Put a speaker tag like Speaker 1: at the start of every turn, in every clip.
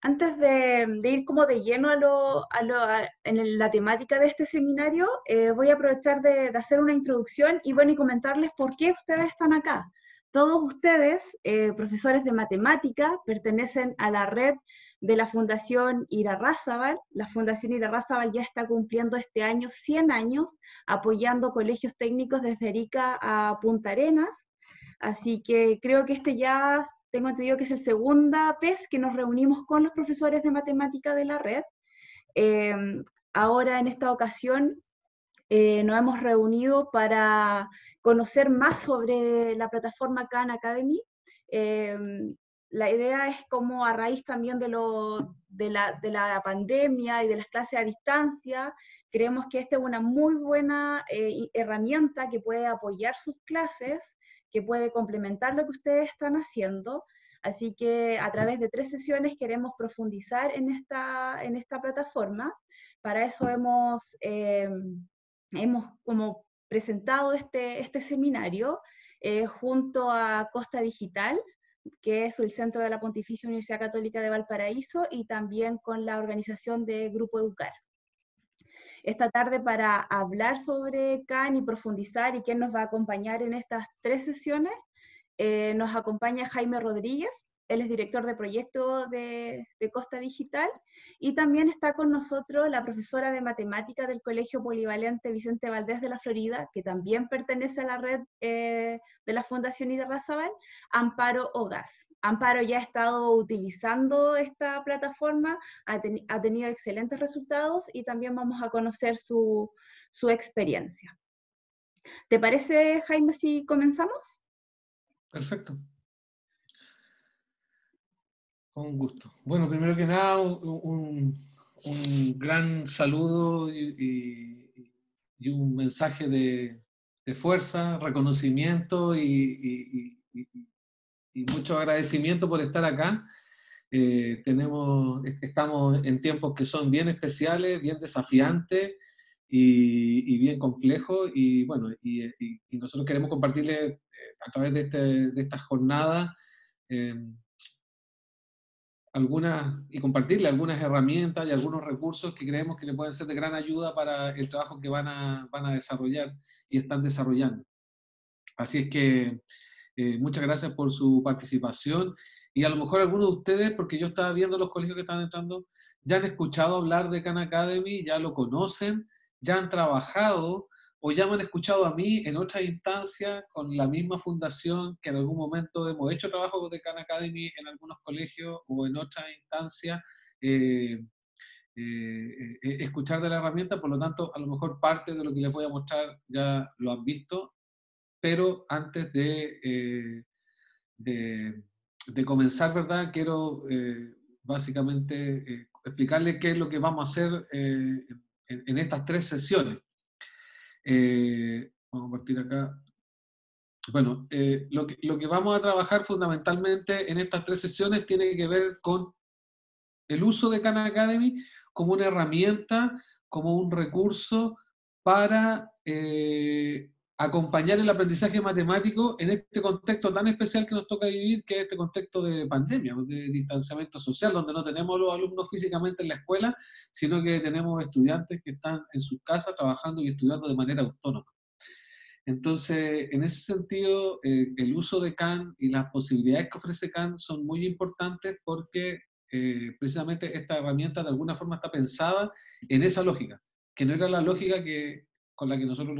Speaker 1: antes de, ir como de lleno a, lo, en la temática de este seminario, eh, voy a aprovechar de, hacer una introducción y bueno, y comentarles por qué ustedes están acá. Todos ustedes, eh, profesores de matemática, pertenecen a la red de la Fundación Irarrázaval. La Fundación Irarrázaval ya está cumpliendo este año 100 años apoyando colegios técnicos desde Arica a Punta Arenas. Así que creo que este ya tengo entendido que es el segunda vez que nos reunimos con los profesores de matemática de la red. Em, ahora, en esta ocasión, eh, nos hemos reunido para conocer más sobre la plataforma Khan Academy. Em, la idea es como a raíz también de, lo, de, la, de, la, pandemia y de las clases a distancia, creemos que esta es una muy buena eh, herramienta que puede apoyar sus clases que puede complementar lo que ustedes están haciendo. Así que a través de tres sesiones queremos profundizar en esta, en esta plataforma. Para eso hemos, eh, hemos como presentado este, este seminario eh, junto a Costa Digital, que es el Centro de la Pontificia Universidad Católica de Valparaíso, y también con la organización de Grupo Educar esta tarde para hablar sobre CAN y profundizar y quién nos va a acompañar en estas tres sesiones. Eh, nos acompaña Jaime Rodríguez, él es director de proyecto de, Costa Digital, y también está con nosotros la profesora de matemática del Colegio Polivalente Vicente Valdés de la Florida, que también pertenece a la red eh, de la Fundación Ida Razabal, Amparo Ogas. Amparo ya ha estado utilizando esta plataforma, ha, tenido excelentes resultados y también vamos a conocer su, experiencia. ¿Te parece, Jaime, si comenzamos?
Speaker 2: Perfecto. Con gusto. Bueno, primero que nada, un, gran saludo y, un mensaje de, fuerza, reconocimiento y, y mucho agradecimiento por estar acá. Eh, tenemos, estamos en tiempos que son bien especiales, bien desafiantes y, bien complejos. Y bueno, y, nosotros queremos compartirle eh, a través de, este, de esta jornada eh, algunas y compartirle algunas herramientas y algunos recursos que creemos que le pueden ser de gran ayuda para el trabajo que van a, van a desarrollar y están desarrollando. Así es que eh, muchas gracias por su participación. Y a lo mejor algunos de ustedes, porque yo estaba viendo los colegios que están entrando, ya han escuchado hablar de Khan Academy, ya lo conocen, ya han trabajado o ya me han escuchado a mí en otra instancia con la misma fundación que en algún momento hemos hecho trabajo de Khan Academy en algunos colegios o en otra instancia. Eh, eh, escuchar de la herramienta, por lo tanto, a lo mejor parte de lo que les voy a mostrar ya lo han visto pero antes de, eh, de, comenzar, ¿verdad? Quiero eh, básicamente eh, explicarles qué es lo que vamos a hacer en, estas tres sesiones. vamos a partir acá. Bueno, lo que vamos a trabajar fundamentalmente en estas tres sesiones tiene que ver con el uso de Khan Academy como una herramienta, como un recurso para acompañar el aprendizaje matemático en este contexto tan especial que nos toca vivir, que es este contexto de pandemia, de distanciamiento social, donde no tenemos los alumnos físicamente en la escuela, sino que tenemos estudiantes que están en sus casas trabajando y estudiando de manera autónoma. Entonces, en ese sentido, eh, el uso de CAN y las posibilidades que ofrece CAN son muy importantes porque eh, precisamente esta herramienta de alguna forma está pensada en esa lógica, que no era la lógica que con la que nosotros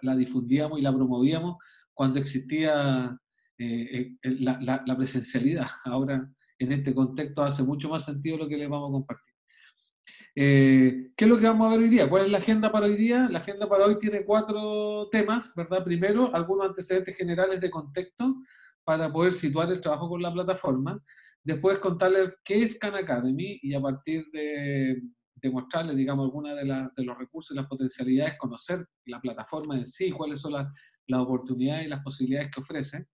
Speaker 2: la, difundíamos y la promovíamos cuando existía eh, eh, la, presencialidad. Ahora, en este contexto, hace mucho más sentido lo que les vamos a compartir. Eh, ¿Qué es lo que vamos a ver hoy día? ¿Cuál es la agenda para hoy día? La agenda para hoy tiene cuatro temas, ¿verdad? Primero, algunos antecedentes generales de contexto para poder situar el trabajo con la plataforma. Después, contarles qué es Khan Academy y a partir de, demostrarles, digamos, algunas de, de, los recursos y las potencialidades, conocer la plataforma en sí, cuáles son las, las oportunidades y las posibilidades que ofrece.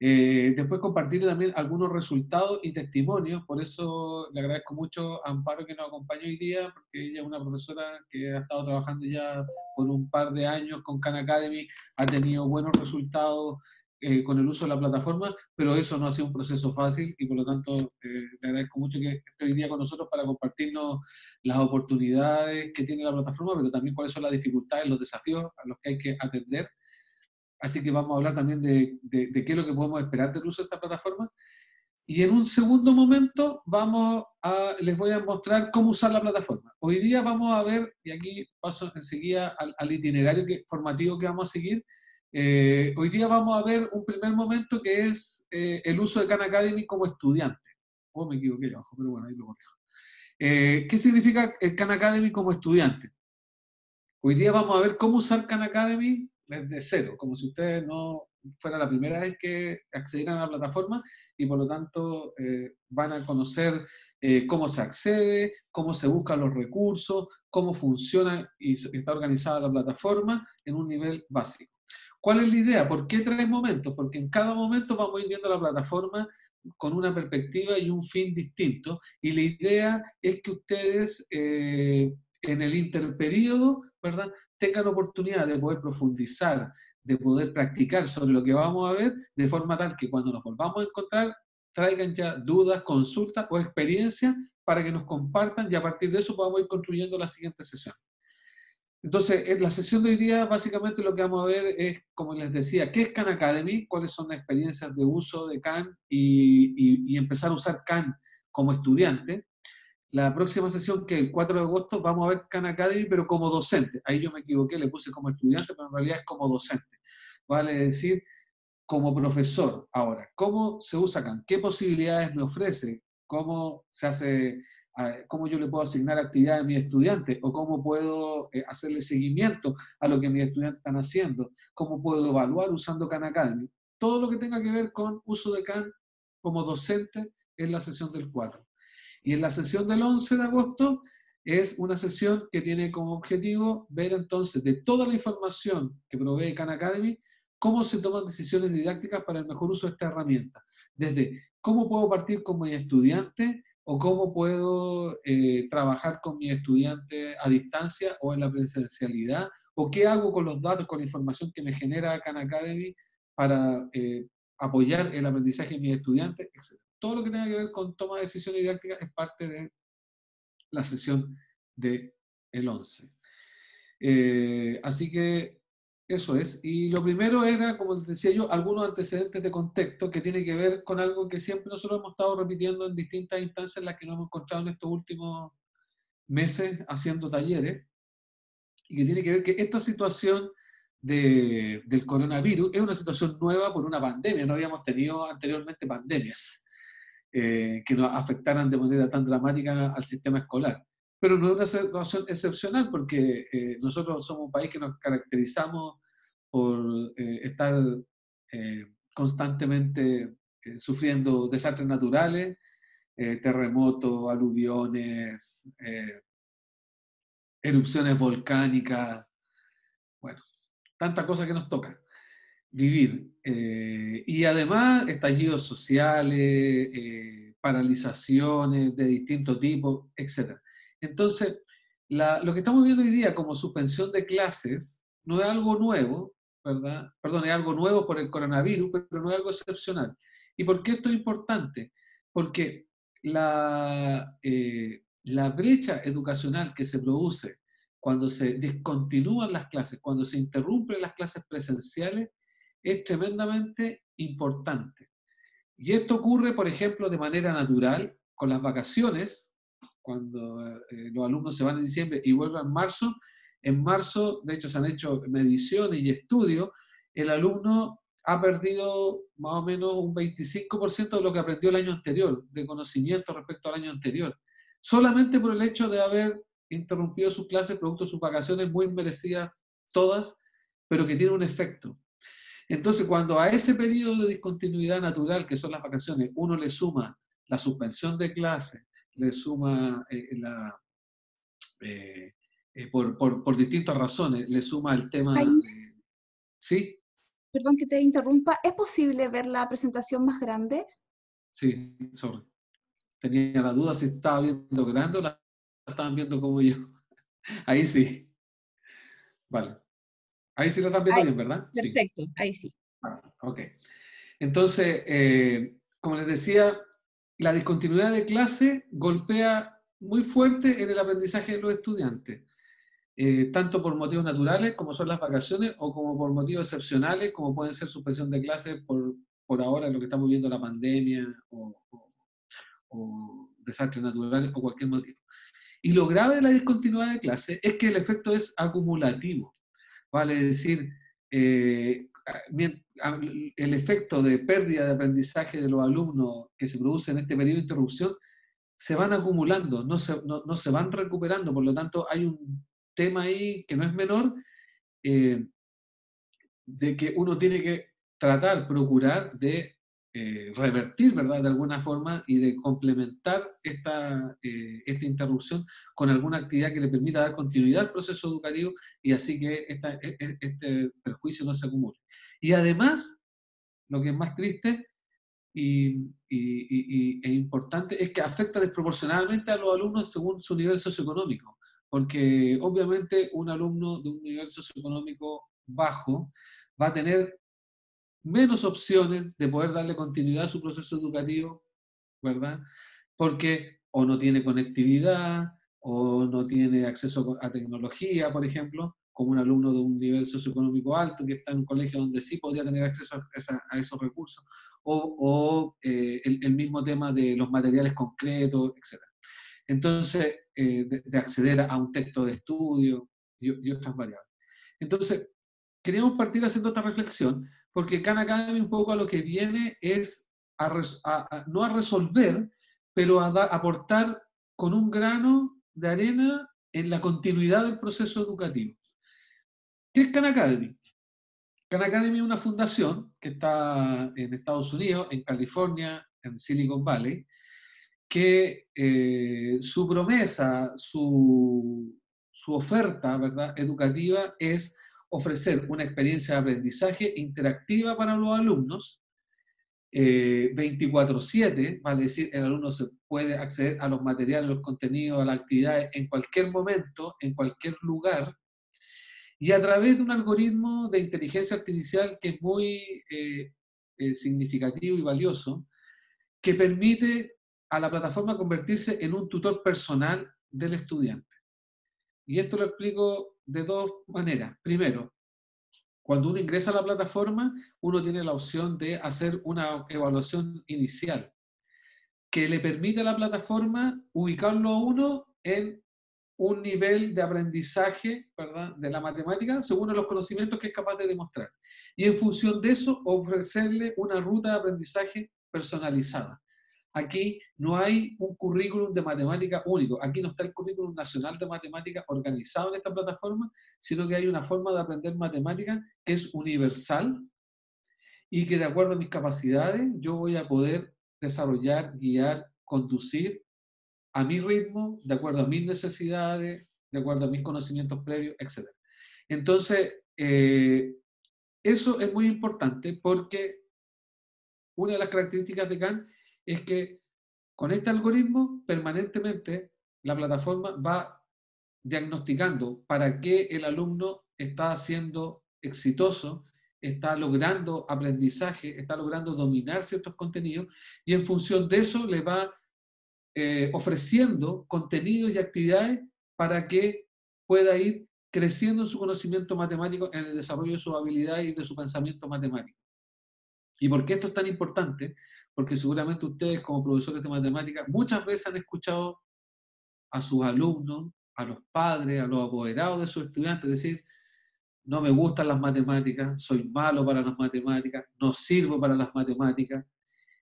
Speaker 2: Eh, después compartir también algunos resultados y testimonios, por eso le agradezco mucho a Amparo que nos acompañó hoy día, porque ella es una profesora que ha estado trabajando ya por un par de años con Khan Academy, ha tenido buenos resultados eh, con el uso de la plataforma, pero eso no ha sido un proceso fácil y por lo tanto eh, le agradezco mucho que esté hoy día con nosotros para compartirnos las oportunidades que tiene la plataforma, pero también cuáles son las dificultades, los desafíos a los que hay que atender. Así que vamos a hablar también de, de, de qué es lo que podemos esperar del uso de esta plataforma. Y en un segundo momento vamos a, les voy a mostrar cómo usar la plataforma. Hoy día vamos a ver, y aquí paso enseguida al, al itinerario que, formativo que vamos a seguir, eh, hoy día vamos a ver un primer momento que es eh, el uso de Khan Academy como estudiante. Oh, me equivoqué abajo, pero bueno, ahí lo corrijo. Eh, ¿Qué significa el Khan Academy como estudiante? Hoy día vamos a ver cómo usar Khan Academy desde cero, como si ustedes no fuera la primera vez que accedieran a la plataforma y por lo tanto van a conocer cómo se accede, cómo se buscan los recursos, cómo funciona y está organizada la plataforma en un nivel básico. ¿Cuál es la idea? ¿Por qué tres momentos? Porque en cada momento vamos a ir viendo la plataforma con una perspectiva y un fin distinto y la idea es que ustedes eh, en el interperíodo, ¿verdad? tengan oportunidad de poder profundizar, de poder practicar sobre lo que vamos a ver, de forma tal que cuando nos volvamos a encontrar, traigan ya dudas, consultas o experiencias para que nos compartan y a partir de eso podamos ir construyendo la siguiente sesión. Entonces, en la sesión de hoy día, básicamente lo que vamos a ver es, como les decía, qué es Khan Academy, cuáles son las experiencias de uso de Khan y, empezar a usar Khan como estudiante. La próxima sesión, que el 4 de agosto, vamos a ver Khan Academy, pero como docente. Ahí yo me equivoqué, le puse como estudiante, pero en realidad es como docente vale decir, como profesor ahora, ¿cómo se usa Khan? ¿Qué posibilidades me ofrece? ¿Cómo se hace, cómo yo le puedo asignar actividades a mi estudiante? ¿O cómo puedo eh, hacerle seguimiento a lo que mis estudiantes están haciendo? ¿Cómo puedo evaluar usando Khan Academy? Todo lo que tenga que ver con uso de Khan como docente en la sesión del 4. Y en la sesión del 11 de agosto es una sesión que tiene como objetivo ver entonces de toda la información que provee Khan Academy, cómo se toman decisiones didácticas para el mejor uso de esta herramienta. Desde cómo puedo partir como mi estudiante o cómo puedo eh, trabajar con mi estudiante a distancia o en la presencialidad, o qué hago con los datos, con la información que me genera Khan Academy para eh, apoyar el aprendizaje de mis estudiantes, etc. Todo lo que tenga que ver con toma de decisiones didácticas es parte de la sesión del el 11. Eh, así que eso es. Y lo primero era, como decía yo, algunos antecedentes de contexto que tiene que ver con algo que siempre nosotros hemos estado repitiendo en distintas instancias en las que nos hemos encontrado en estos últimos meses haciendo talleres, y que tiene que ver que esta situación de, del coronavirus es una situación nueva por una pandemia. No habíamos tenido anteriormente pandemias eh, que nos afectaran de manera tan dramática al sistema escolar pero no es una situación excepcional porque eh, nosotros somos un país que nos caracterizamos por eh, estar eh, constantemente sufriendo desastres naturales, terremotos, aluviones, erupciones volcánicas, bueno, tantas cosas que nos toca vivir. y además estallidos sociales, paralizaciones de distinto tipo, etc. Entonces, lo que estamos viendo hoy día como suspensión de clases no es algo nuevo, ¿verdad? Perdón, es algo nuevo por el coronavirus, pero no es algo excepcional. ¿Y por qué esto es importante? Porque la, eh, la brecha educacional que se produce cuando se descontinúan las clases, cuando se interrumpen las clases presenciales, es tremendamente importante. Y esto ocurre, por ejemplo, de manera natural con las vacaciones, cuando eh, los alumnos se van en diciembre y vuelven en marzo, en marzo, de hecho, se han hecho mediciones y estudios, el alumno ha perdido más o menos un 25% de lo que aprendió el año anterior, de conocimiento respecto al año anterior, solamente por el hecho de haber interrumpido sus clases producto de sus vacaciones muy merecidas todas, pero que tiene un efecto. Entonces, cuando a ese periodo de discontinuidad natural, que son las vacaciones, uno le suma la suspensión de clases, le suma eh, la, eh, eh, por, por, por, distintas razones, le suma el tema... ¿Sí?
Speaker 1: Perdón que te interrumpa, ¿es posible ver la presentación más grande?
Speaker 2: Sí, sorry. Tenía la duda si estaba viendo grande o la estaban viendo como yo. Ahí sí. Vale. Ahí sí la están viendo bien, ¿verdad?
Speaker 1: Perfecto, ahí sí.
Speaker 2: Ok. Entonces, eh, como les decía, la discontinuidad de clase golpea muy fuerte en el aprendizaje de los estudiantes, eh, tanto por motivos naturales, como son las vacaciones, o como por motivos excepcionales, como pueden ser suspensión de clases por, por ahora, lo que estamos viendo, la pandemia, o, desastres naturales, o cualquier motivo. Y lo grave de la discontinuidad de clase es que el efecto es acumulativo. Vale decir, eh, el efecto de pérdida de aprendizaje de los alumnos que se produce en este periodo de interrupción se van acumulando, no se, no, se van recuperando. Por lo tanto, hay un tema ahí que no es menor, eh, de que uno tiene que tratar, procurar de eh, revertir, ¿verdad?, de alguna forma y de complementar esta, eh, esta interrupción con alguna actividad que le permita dar continuidad al proceso educativo y así que e, e, este perjuicio no se acumule. Y además, lo que es más triste y, y, e importante es que afecta desproporcionadamente a los alumnos según su nivel socioeconómico, porque obviamente un alumno de un nivel socioeconómico bajo va a tener menos opciones de poder darle continuidad a su proceso educativo, ¿verdad? Porque o no tiene conectividad, o no tiene acceso a tecnología, por ejemplo, como un alumno de un nivel socioeconómico alto que está en un colegio donde sí podría tener acceso a, esos recursos, o, eh, el, mismo tema de los materiales concretos, etc. Entonces, eh, de, acceder a un texto de estudio y, y otras variables. Entonces, queríamos partir haciendo esta reflexión porque Khan Academy un poco a lo que viene es no a resolver, pero a aportar con un grano de arena en la continuidad del proceso educativo. ¿Qué es Khan Academy? Khan Academy es una fundación que está en Estados Unidos, en California, en Silicon Valley, que eh, su promesa, su, su oferta ¿verdad? educativa es ofrecer una experiencia de aprendizaje interactiva para los alumnos, 24/7, eh, vale decir, el alumno se puede acceder a los materiales, los contenidos, a las actividades en cualquier momento, en cualquier lugar, y a través de un algoritmo de inteligencia artificial que es muy eh, eh, significativo y valioso, que permite a la plataforma convertirse en un tutor personal del estudiante. Y esto lo explico de dos maneras. Primero, cuando uno ingresa a la plataforma, uno tiene la opción de hacer una evaluación inicial que le permite a la plataforma ubicarlo a uno en un nivel de aprendizaje ¿verdad? de la matemática según los conocimientos que es capaz de demostrar. Y en función de eso, ofrecerle una ruta de aprendizaje personalizada. Aquí no hay un currículum de matemática único. Aquí no está el currículum nacional de matemática organizado en esta plataforma, sino que hay una forma de aprender matemática que es universal y que de acuerdo a mis capacidades yo voy a poder desarrollar, guiar, conducir a mi ritmo, de acuerdo a mis necesidades, de acuerdo a mis conocimientos previos, etc. Entonces, eh, eso es muy importante porque una de las características de Kant es que con este algoritmo permanentemente la plataforma va diagnosticando para qué el alumno está siendo exitoso, está logrando aprendizaje, está logrando dominar ciertos contenidos y en función de eso le va eh, ofreciendo contenidos y actividades para que pueda ir creciendo en su conocimiento matemático, en el desarrollo de sus habilidades y de su pensamiento matemático. ¿Y por qué esto es tan importante? Porque seguramente ustedes como profesores de matemáticas muchas veces han escuchado a sus alumnos, a los padres, a los apoderados de sus estudiantes decir, no me gustan las matemáticas, soy malo para las matemáticas, no sirvo para las matemáticas.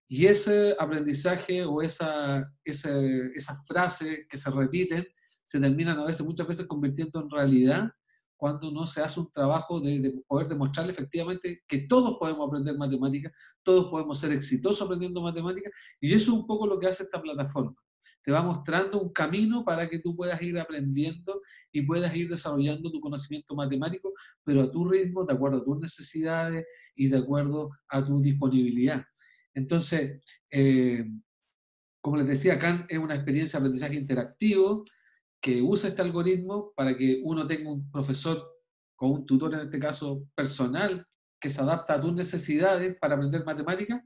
Speaker 2: Y ese aprendizaje o esa, esa, esas frases que se repiten se terminan a veces, muchas veces convirtiendo en realidad cuando no se hace un trabajo de, poder demostrarle efectivamente que todos podemos aprender matemáticas, todos podemos ser exitosos aprendiendo matemáticas, y eso es un poco lo que hace esta plataforma. Te va mostrando un camino para que tú puedas ir aprendiendo y puedas ir desarrollando tu conocimiento matemático, pero a tu ritmo, de acuerdo a tus necesidades y de acuerdo a tu disponibilidad. Entonces, eh, como les decía, Kant es una experiencia de aprendizaje interactivo, que usa este algoritmo para que uno tenga un profesor con un tutor, en este caso personal, que se adapta a tus necesidades para aprender matemáticas.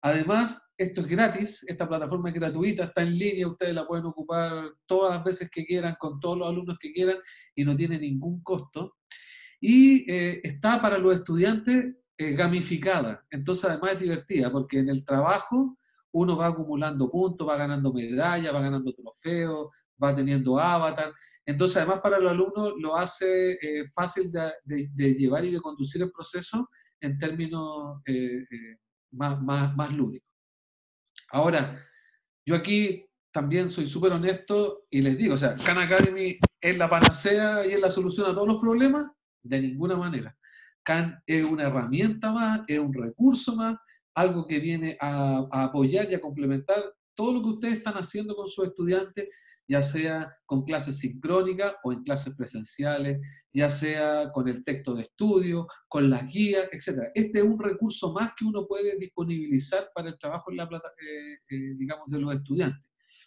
Speaker 2: Además, esto es gratis, esta plataforma es gratuita, está en línea, ustedes la pueden ocupar todas las veces que quieran, con todos los alumnos que quieran, y no tiene ningún costo. Y eh, está para los estudiantes eh, gamificada, entonces además es divertida, porque en el trabajo uno va acumulando puntos, va ganando medallas, va ganando trofeos, va teniendo avatar. Entonces, además para los alumnos lo hace eh, fácil de, llevar y de conducir el proceso en términos eh, eh, más, más, más lúdicos. Ahora, yo aquí también soy súper honesto y les digo, o sea, Khan Academy es la panacea y es la solución a todos los problemas, de ninguna manera. Khan es una herramienta más, es un recurso más, algo que viene a, a apoyar y a complementar todo lo que ustedes están haciendo con sus estudiantes ya sea con clases sincrónicas o en clases presenciales, ya sea con el texto de estudio, con las guías, etc. Este es un recurso más que uno puede disponibilizar para el trabajo en la plata, eh, eh, digamos, de los estudiantes,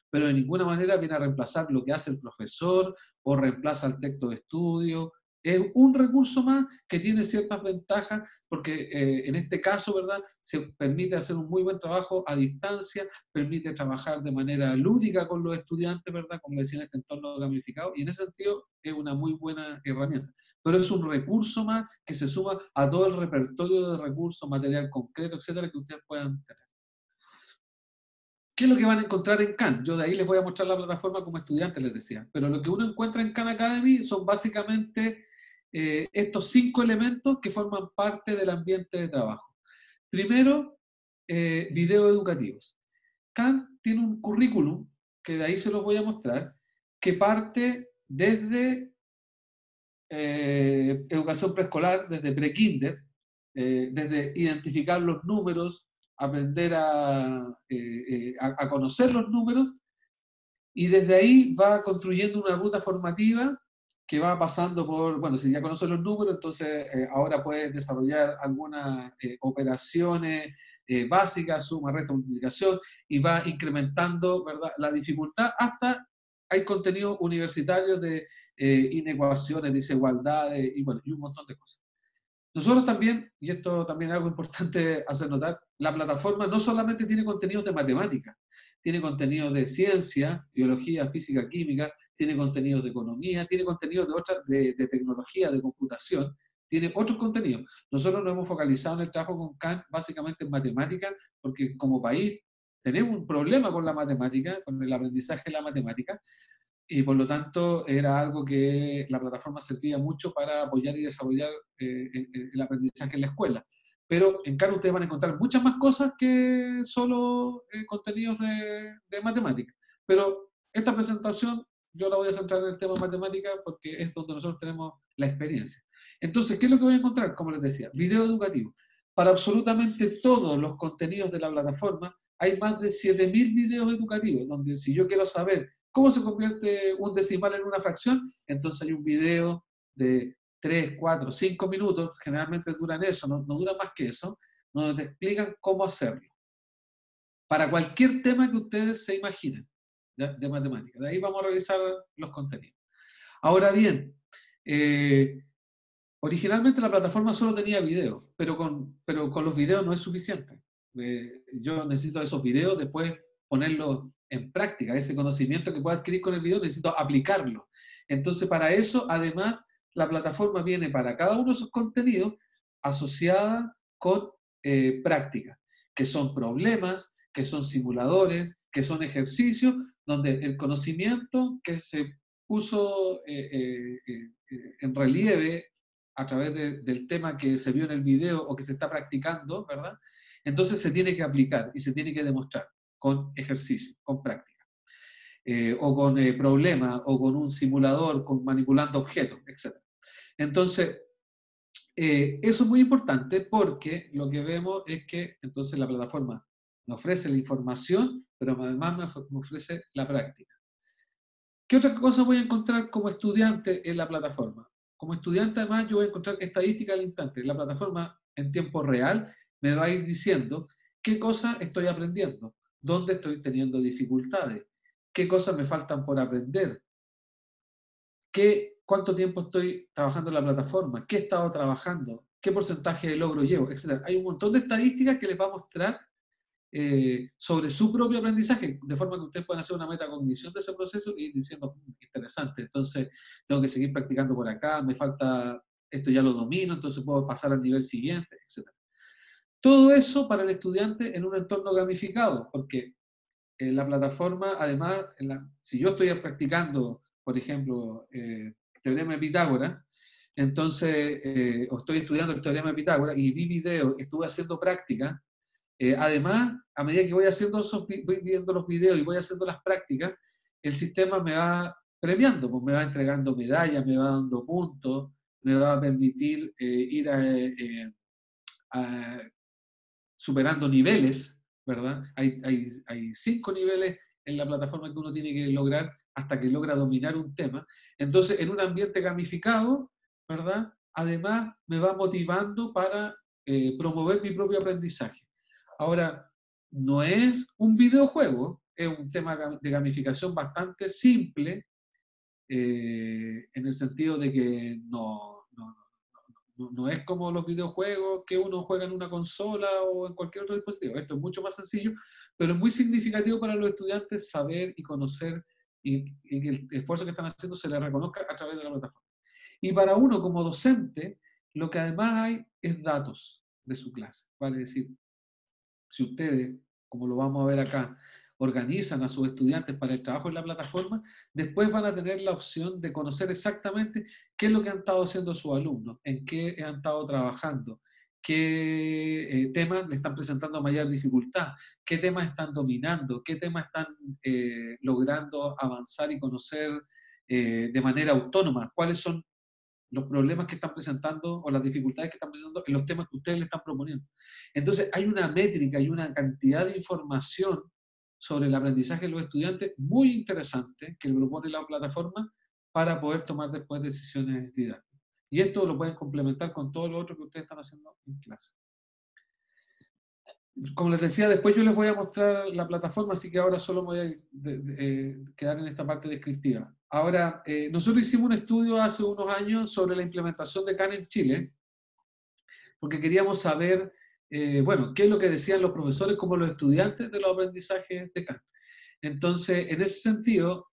Speaker 2: pero de ninguna manera viene a reemplazar lo que hace el profesor o reemplaza el texto de estudio es un recurso más que tiene ciertas ventajas porque eh, en este caso, ¿verdad? Se permite hacer un muy buen trabajo a distancia, permite trabajar de manera lúdica con los estudiantes, ¿verdad? Como decía en este entorno gamificado, y en ese sentido es una muy buena herramienta. Pero es un recurso más que se suma a todo el repertorio de recursos, material concreto, etcétera, que ustedes puedan tener. ¿Qué es lo que van a encontrar en Khan? Yo de ahí les voy a mostrar la plataforma como estudiante, les decía. Pero lo que uno encuentra en Khan Academy son básicamente eh, estos cinco elementos que forman parte del ambiente de trabajo. Primero, eh, educativos. Khan tiene un currículum, que de ahí se los voy a mostrar, que parte desde eh, educación preescolar, desde pre-kinder, desde identificar los números, aprender a, a conocer los números, y desde ahí va construyendo una ruta formativa que va pasando por, bueno, si ya conoces los números, entonces eh, ahora puedes desarrollar algunas eh, operaciones eh, básicas, suma, resta, multiplicación, y va incrementando ¿verdad? la dificultad hasta hay contenidos universitarios de inecuaciones, desigualdades y, bueno, y un montón de cosas. Nosotros también, y esto también es algo importante hacer notar, la plataforma no solamente tiene contenidos de matemática, tiene contenidos de ciencia, biología, física, química, tiene contenidos de economía, tiene contenidos de, otra, de, tecnología, de computación, tiene otros contenidos. Nosotros nos hemos focalizado en el trabajo con Kant básicamente en matemática, porque como país tenemos un problema con la matemática, con el aprendizaje de la matemática, y por lo tanto era algo que la plataforma servía mucho para apoyar y desarrollar eh, el, aprendizaje en la escuela. Pero en Khan ustedes van a encontrar muchas más cosas que solo eh, contenidos de, de matemática. Pero esta presentación yo la voy a centrar en el tema matemática porque es donde nosotros tenemos la experiencia. Entonces, ¿qué es lo que voy a encontrar? Como les decía, video educativo. Para absolutamente todos los contenidos de la plataforma hay más de 7.000 videos educativos, donde si yo quiero saber cómo se convierte un decimal en una fracción, entonces hay un video de 3, 4, 5 minutos, generalmente duran eso, no, no dura más que eso, donde te explican cómo hacerlo. Para cualquier tema que ustedes se imaginen de, matemáticas. De ahí vamos a revisar los contenidos. Ahora bien, eh, originalmente la plataforma solo tenía videos, pero con, pero con los videos no es suficiente. Eh, yo necesito esos videos, después ponerlos en práctica, ese conocimiento que pueda adquirir con el video, necesito aplicarlo. Entonces, para eso, además, la plataforma viene para cada uno de esos contenidos asociada con eh, práctica, que son problemas, que son simuladores, que son ejercicios donde el conocimiento que se puso eh, eh, en relieve a través del tema que se vio en el video o que se está practicando, ¿verdad? Entonces se tiene que aplicar y se tiene que demostrar con ejercicio, con práctica, o con problemas, o con un simulador, con manipulando objetos, etc. Entonces, eso es muy importante porque lo que vemos es que entonces la plataforma me ofrece la información, pero además me ofrece la práctica. ¿Qué otra cosa voy a encontrar como estudiante en la plataforma? Como estudiante, además, yo voy a encontrar estadística al instante. La plataforma en tiempo real me va a ir diciendo qué cosas estoy aprendiendo, dónde estoy teniendo dificultades, qué cosas me faltan por aprender, qué, cuánto tiempo estoy trabajando en la plataforma, qué he estado trabajando, qué porcentaje de logro llevo, etc. Hay un montón de estadísticas que les va a mostrar eh, sobre su propio aprendizaje, de forma que ustedes puedan hacer una metacognición de ese proceso y diciendo, mm, interesante, entonces tengo que seguir practicando por acá, me falta, esto ya lo domino, entonces puedo pasar al nivel siguiente, etc. Todo eso para el estudiante en un entorno gamificado, porque la plataforma, además, si yo estoy practicando, por ejemplo, eh, teorema de Pitágoras, entonces, eh, o estoy estudiando el teorema de Pitágoras y vi videos, estuve haciendo práctica, eh, además, a medida que voy haciendo voy viendo los videos y voy haciendo las prácticas, el sistema me va premiando, pues me va entregando medallas, me va dando puntos, me va a permitir ir a, superando niveles, ¿verdad? Hay, hay, hay cinco niveles en la plataforma que uno tiene que lograr hasta que logra dominar un tema. Entonces, en un ambiente gamificado, ¿verdad? Además, me va motivando para eh, promover mi propio aprendizaje. Ahora, no es un videojuego, es un tema de gamificación bastante simple, eh, en el sentido de que no, no, es como los videojuegos que uno juega en una consola o en cualquier otro dispositivo. Esto es mucho más sencillo, pero es muy significativo para los estudiantes saber y conocer y, que el esfuerzo que están haciendo se les reconozca a través de la plataforma. Y para uno como docente, lo que además hay es datos de su clase. Vale decir, si ustedes, como lo vamos a ver acá, organizan a sus estudiantes para el trabajo en la plataforma, después van a tener la opción de conocer exactamente qué es lo que han estado haciendo sus alumnos, en qué han estado trabajando, qué eh, temas le están presentando mayor dificultad, qué temas están dominando, qué temas están eh, logrando avanzar y conocer eh, de manera autónoma, cuáles son los problemas que están presentando o las dificultades que están presentando en los temas que ustedes le están proponiendo. Entonces, hay una métrica y una cantidad de información sobre el aprendizaje de los estudiantes muy interesante que propone la plataforma para poder tomar después decisiones didácticas. Y esto lo pueden complementar con todo lo otro que ustedes están haciendo en clase. Como les decía, después yo les voy a mostrar la plataforma, así que ahora solo me voy a eh, quedar en esta parte descriptiva. Ahora, eh, nosotros hicimos un estudio hace unos años sobre la implementación de CAN en Chile, porque queríamos saber eh, bueno, qué es lo que decían los profesores como los estudiantes de los aprendizajes de Kant. Entonces, en ese sentido,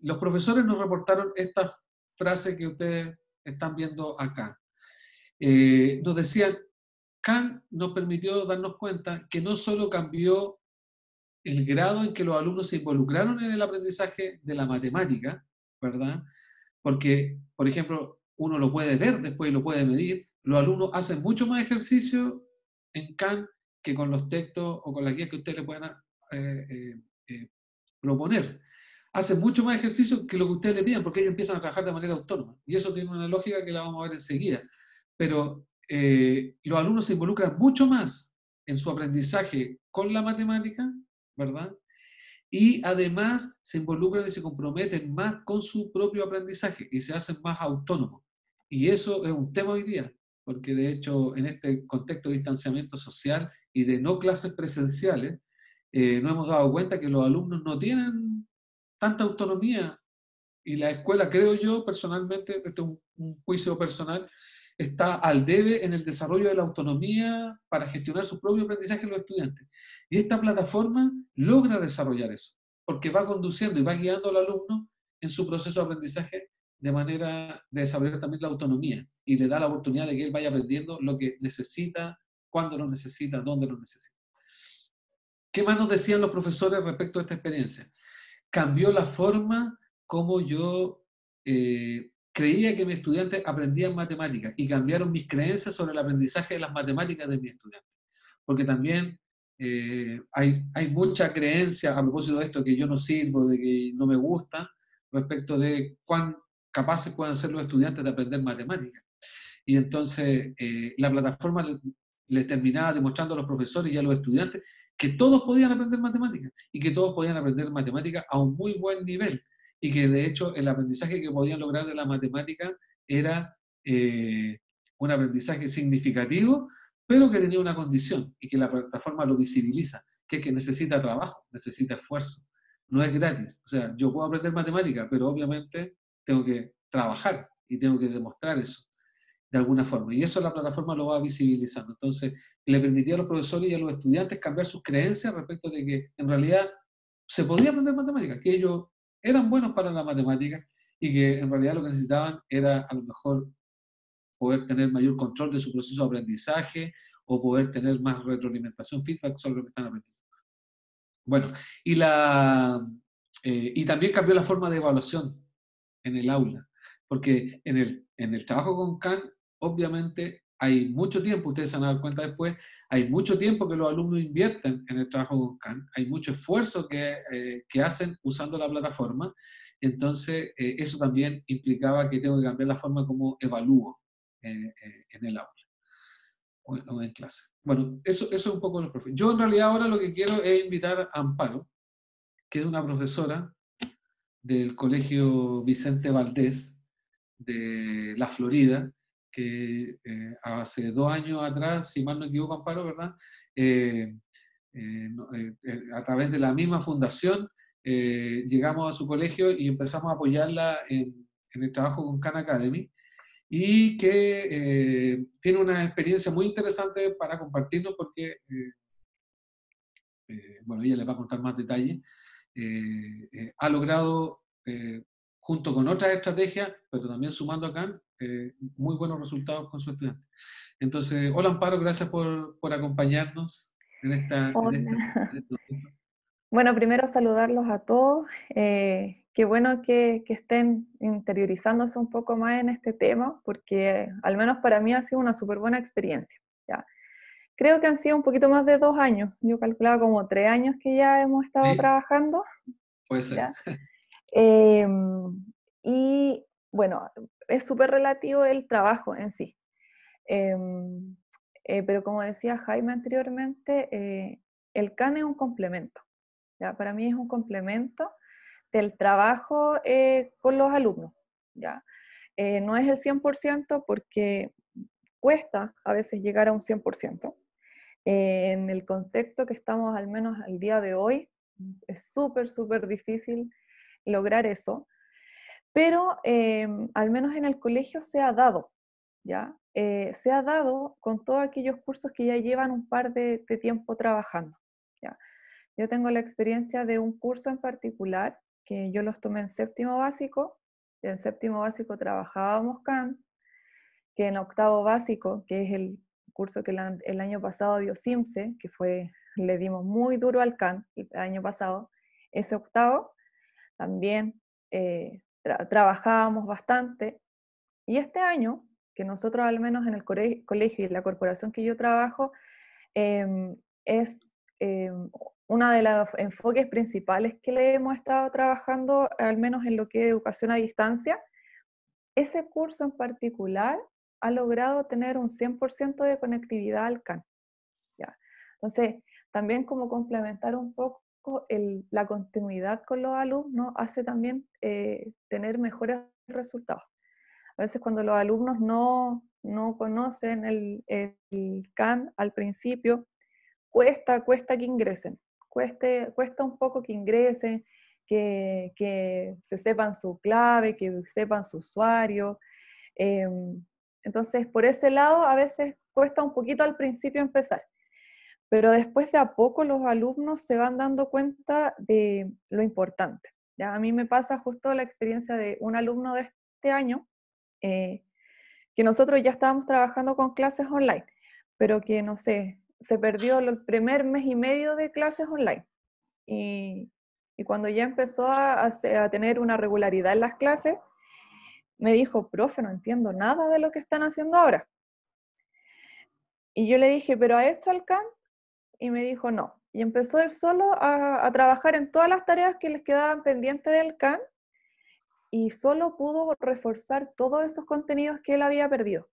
Speaker 2: los profesores nos reportaron esta frase que ustedes están viendo acá. Eh, nos decían, Kant nos permitió darnos cuenta que no solo cambió el grado en que los alumnos se involucraron en el aprendizaje de la matemática, ¿verdad? Porque, por ejemplo, uno lo puede ver después y lo puede medir, los alumnos hacen mucho más ejercicio en CAN que con los textos o con las guías que ustedes le puedan eh, eh, eh, proponer. Hacen mucho más ejercicio que lo que ustedes le pidan, porque ellos empiezan a trabajar de manera autónoma. Y eso tiene una lógica que la vamos a ver enseguida. Pero los alumnos se involucran mucho más en su aprendizaje con la matemática, ¿verdad? Y además se involucran y se comprometen más con su propio aprendizaje y se hacen más autónomos. Y eso es un tema hoy día porque de hecho en este contexto de distanciamiento social y de no clases presenciales, eh, nos hemos dado cuenta que los alumnos no tienen tanta autonomía y la escuela, creo yo personalmente, es un, un juicio personal, está al debe en el desarrollo de la autonomía para gestionar su propio aprendizaje los estudiantes. Y esta plataforma logra desarrollar eso, porque va conduciendo y va guiando al alumno en su proceso de aprendizaje de manera de desarrollar también la autonomía y le da la oportunidad de que él vaya aprendiendo lo que necesita, cuándo lo necesita, dónde lo necesita. ¿Qué más nos decían los profesores respecto a esta experiencia? Cambió la forma como yo eh, creía que mis estudiantes aprendían matemáticas y cambiaron mis creencias sobre el aprendizaje de las matemáticas de mis estudiantes. Porque también eh, hay, hay mucha creencia a propósito de esto que yo no sirvo, de que no me gusta, respecto de cuán capaces puedan ser los estudiantes de aprender matemáticas. Y entonces eh, la plataforma les terminaba demostrando a los profesores y a los estudiantes que todos podían aprender matemáticas y que todos podían aprender matemáticas a un muy buen nivel y que de hecho el aprendizaje que podían lograr de la matemática era eh, un aprendizaje significativo, pero que tenía una condición y que la plataforma lo visibiliza, que es que necesita trabajo, necesita esfuerzo, no es gratis. O sea, yo puedo aprender matemática, pero obviamente tengo que trabajar y tengo que demostrar eso. De alguna forma. Y eso la plataforma lo va visibilizando. Entonces, le permitía a los profesores y a los estudiantes cambiar sus creencias respecto de que en realidad se podía aprender matemáticas, que ellos eran buenos para la matemática y que en realidad lo que necesitaban era a lo mejor poder tener mayor control de su proceso de aprendizaje o poder tener más retroalimentación, feedback sobre lo que están aprendiendo. Bueno, y, la, eh, y también cambió la forma de evaluación en el aula, porque en el, en el trabajo con CAN, obviamente hay mucho tiempo, ustedes se van a dar cuenta después, hay mucho tiempo que los alumnos invierten en el trabajo con CAN, hay mucho esfuerzo que, eh, que hacen usando la plataforma, entonces eh, eso también implicaba que tengo que cambiar la forma como evalúo en el aula o, en clase. Bueno, eso, eso es un poco los profesores. Yo en realidad ahora lo que quiero es invitar a Amparo, que es una profesora del Colegio Vicente Valdés de la Florida, que eh, hace dos años atrás, si mal no equivoco, Amparo, ¿verdad? Eh, eh, a través de la misma fundación llegamos a su colegio y empezamos a apoyarla en, en el trabajo con Khan Academy y que eh, tiene una experiencia muy interesante para compartirnos porque, eh, eh, bueno, ella les va a contar más detalles, ha logrado, junto con otras estrategias, pero también sumando acá, muy buenos resultados con su estudiante. Entonces, hola Amparo, gracias por, por acompañarnos en esta... En
Speaker 3: este bueno, primero saludarlos a todos qué bueno que, estén interiorizándose un poco más en este tema, porque al menos para mí ha sido una súper buena experiencia. ¿ya? Creo que han sido un poquito más de dos años, yo calculaba como tres años que ya hemos estado trabajando.
Speaker 2: Puede ser.
Speaker 3: Em, y bueno, es súper relativo el trabajo en sí. Em, eh, pero como decía Jaime anteriormente, eh, el CAN es un complemento. ¿ya? Para mí es un complemento del trabajo eh, con los alumnos. ¿ya? No es el 100% porque cuesta a veces llegar a un 100%. Eh, en el contexto que estamos al menos al día de hoy, es súper, súper difícil lograr eso, pero al menos en el colegio se ha dado, ¿ya? se ha dado con todos aquellos cursos que ya llevan un par de, de tiempo trabajando. ¿ya? Yo tengo la experiencia de un curso en particular que yo los tomé en séptimo básico, en séptimo básico trabajábamos CAN, que en octavo básico, que es el curso que el, año pasado dio SIMSE, que fue, le dimos muy duro al CAN el año pasado, ese octavo, también eh, trabajábamos bastante. Y este año, que nosotros al menos en el colegio y la corporación que yo trabajo, em, es em, uno de los enfoques principales que le hemos estado trabajando, al menos en lo que es educación a distancia, ese curso en particular ha logrado tener un 100% de conectividad al CAN. ¿ya? Entonces, también como complementar un poco la continuidad con los alumnos hace también eh, tener mejores resultados. A veces cuando los alumnos no, no conocen el, el CAN al principio, cuesta, cuesta que ingresen cuesta un poco que ingresen, que, que, se sepan su clave, que sepan su usuario. Em, entonces, por ese lado, a veces cuesta un poquito al principio empezar, pero después de a poco los alumnos se van dando cuenta de lo importante. ¿ya? A mí me pasa justo la experiencia de un alumno de este año, eh, que nosotros ya estábamos trabajando con clases online, pero que, no sé, se perdió el primer mes y medio de clases online. Y, cuando ya empezó a, a, tener una regularidad en las clases, me dijo, profe, no entiendo nada de lo que están haciendo ahora. Y yo le dije, ¿pero a esto al CAN? Y me dijo, no. Y empezó él solo a, a trabajar en todas las tareas que les quedaban pendientes del CAN y solo pudo reforzar todos esos contenidos que él había perdido.